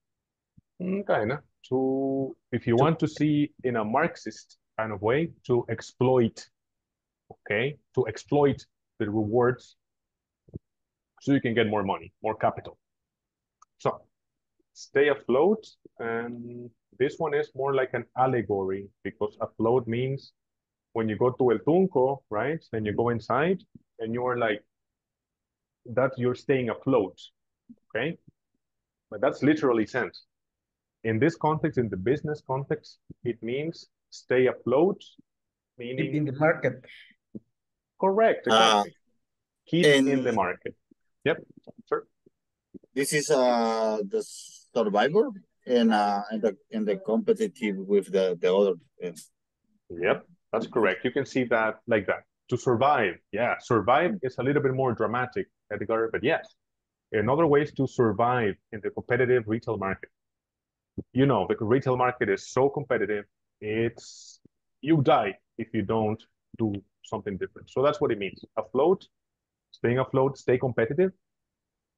Mm, Kinda. To, if you want to see in a Marxist kind of way, to exploit, okay, to exploit the rewards so you can get more money, more capital. So stay afloat, and this one is more like an allegory because afloat means when you go to El Tunco, right, and you go inside and you are like, that you're staying afloat, okay? But that's literally sense. In this context, in the business context, it means stay afloat, meaning in the market. correct, Uh, exactly. Keep in and- the market. Yep, sure. this is uh the survivor and uh and the and the competitive with the the other uh, Yep, that's correct. You can see that like that. To survive, yeah, survive is a little bit more dramatic, Edgar, but yes. In other ways to survive in the competitive retail market. You know, the retail market is so competitive, it's you die if you don't do something different. So that's what it means. Afloat, staying afloat, stay competitive,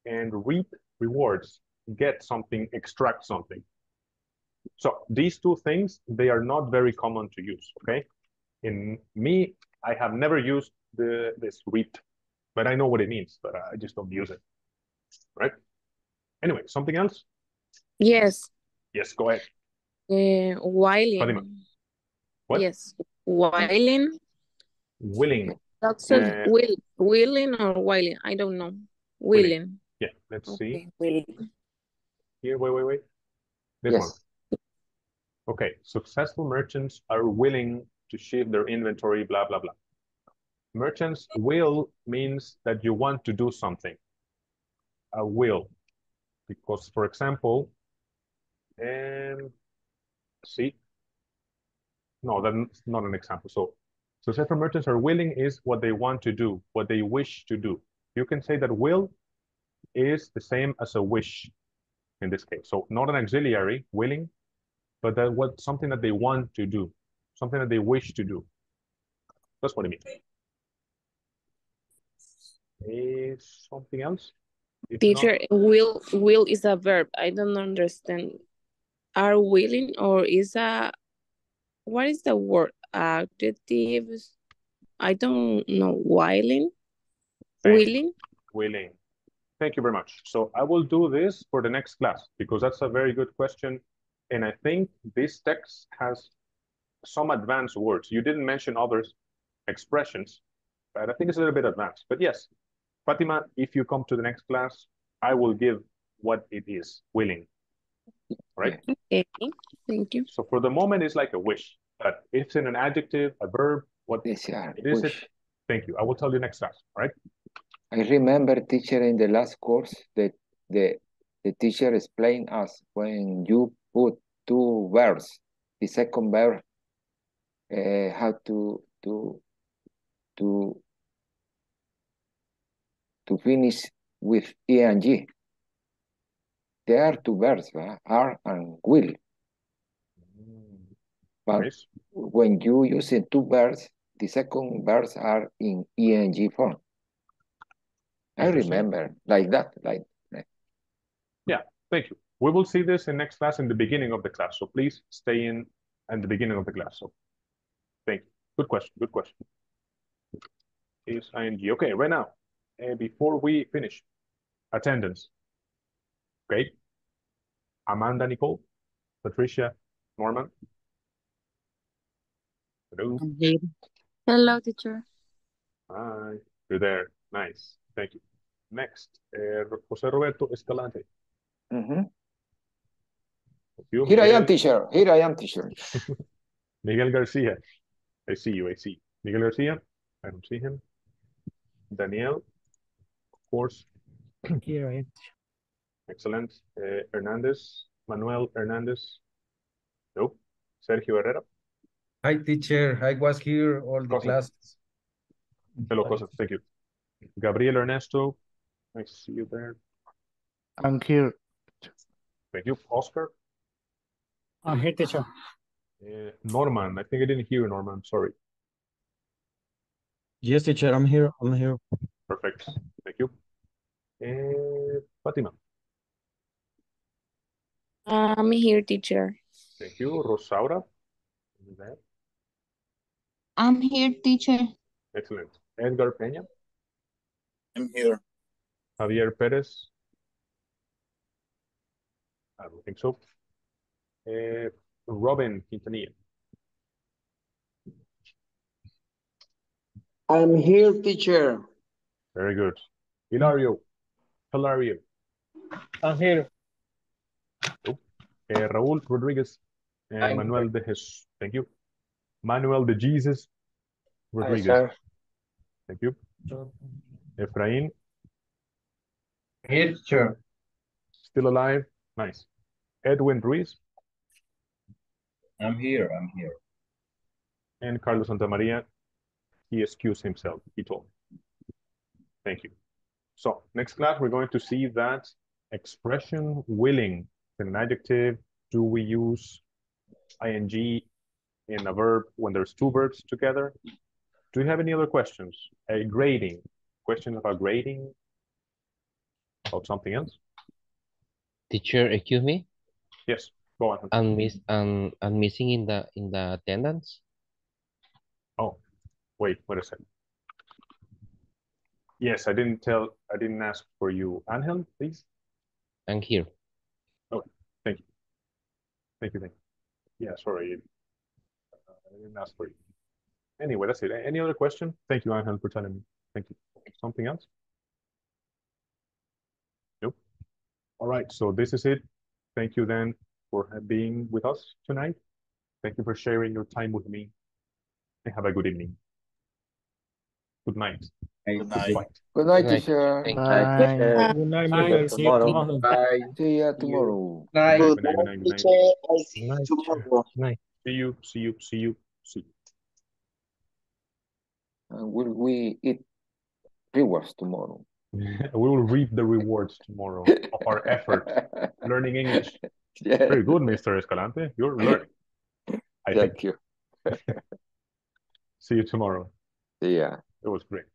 and reap rewards, get something, extract something. So these two things, they are not very common to use, okay? In me, I have never used the this reap, but I know what it means, but I just don't use it, right? Anyway, something else? Yes. Yes, go ahead. Uh, whiling. What? Yes. Whiling. Willing. That's Uh, will, willing or whiling. I don't know. Willing. Yeah, let's see. Willing. Here, wait, wait, wait. This Yes. one. Okay, successful merchants are willing to shift their inventory, blah, blah, blah. Merchants will means that you want to do something. A will. Because, for example, um, see, no, that's not an example. So, successful merchants are willing is what they want to do, what they wish to do. you can say that will is the same as a wish in this case. So not an auxiliary, willing, but that what something that they want to do, something that they wish to do. That's what I mean. Is something else? If not- Teacher, will will is a verb. I don't understand. Are willing or is a what is the word? Adjectives. I don't know. Willing. Thank. Willing. willing. Thank you very much. So I will do this for the next class because that's a very good question. And I think this text has some advanced words. You didn't mention others expressions, but I think it's a little bit advanced. But yes, Fatima, if you come to the next class, I will give what it is, willing. Right? Okay. Thank you. So for the moment, it's like a wish, but it's in an adjective, a verb, what it is it? wish. Thank you. I will tell you next class, right? I remember teacher in the last course that the the teacher explained us when you put two verbs, the second verb uh, how to to to to finish with e and g. There are two verbs, uh, are and will. But when you use two verbs, the second verbs are in eng form. I remember like that, like Yeah, thank you. We will see this in next class in the beginning of the class. So please stay in at the beginning of the class. So thank you. Good question. Good question. Is ing. Okay, right now, uh, before we finish, attendance. Okay. Amanda, Nicole, Patricia, Norman. Hello. Hello, teacher. Hi. You're there. Nice. Thank you. Next, uh, Jose Roberto Escalante. Mhm. You, Here I am, Miguel- teacher. Here I am, teacher. Miguel Garcia. I see you, I see. Miguel Garcia, I don't see him. Daniel, of course. Here I am. Excellent. Uh, Hernandez, Manuel Hernandez. Nope. Sergio Herrera. Hi, teacher. I was here all the Cosa. classes. Hello, Cosa. Thank you. Gabriel Ernesto, I see you there. I'm here. Thank you. Oscar. I'm here, teacher. Uh, Norman, I think I didn't hear Norman. Sorry. Yes, teacher, I'm here. I'm here. Perfect. Thank you. Uh, Fatima. I'm here, teacher. Thank you. Rosaura. I'm here, teacher. Excellent. Edgar Peña. I'm here. Javier Perez. I don't think so. Uh, Robin Quintanilla. I'm here, teacher. Very good. Hilario. Hilario. I'm here. Uh, Raúl Rodriguez. Uh, I'm Manuel de Jesus. Thank you. Manuel de Jesus Rodriguez. sir. Thank you. Efraín. Here, teacher. Still alive. Nice. Edwin Ruiz I'm here, I'm here. and Carlos Santamaria. He excused himself, he told me. Thank you. So next class, we're going to see that expression willing, in an adjective. Do we use ing in a verb when there's two verbs together? Do you have any other questions? A grading, question about grading? About something else? Teacher, excuse me. Yes, go on. I'm miss I'm I'm missing in the in the attendance. Oh, wait, wait a second. Yes, I didn't tell, I didn't ask for you. Angel, please. I'm here. Okay, thank you. Thank you, thank you. Yeah, sorry. uh, I didn't ask for you. Anyway, that's it. Any other question? Thank you, Angel, for telling me. Thank you. Something else? Nope. All right, so this is it. Thank you then for being with us tonight. Thank you for sharing your time with me. And have a good evening. Good night. Good night. Bye. Good night, Good night. teacher. Thank Bye. Good night, Bye. See you tomorrow. Bye. See ya tomorrow. Night. Good night, good night, good night. Teacher, I see you tomorrow. Night. See you, see you, see you, see you. Uh, and will we eat rewards tomorrow? We will reap the rewards tomorrow of our effort learning English. Yeah. Very good, Mr. Escalante. You're learning. I Thank think. you. See you tomorrow. Yeah. It was great.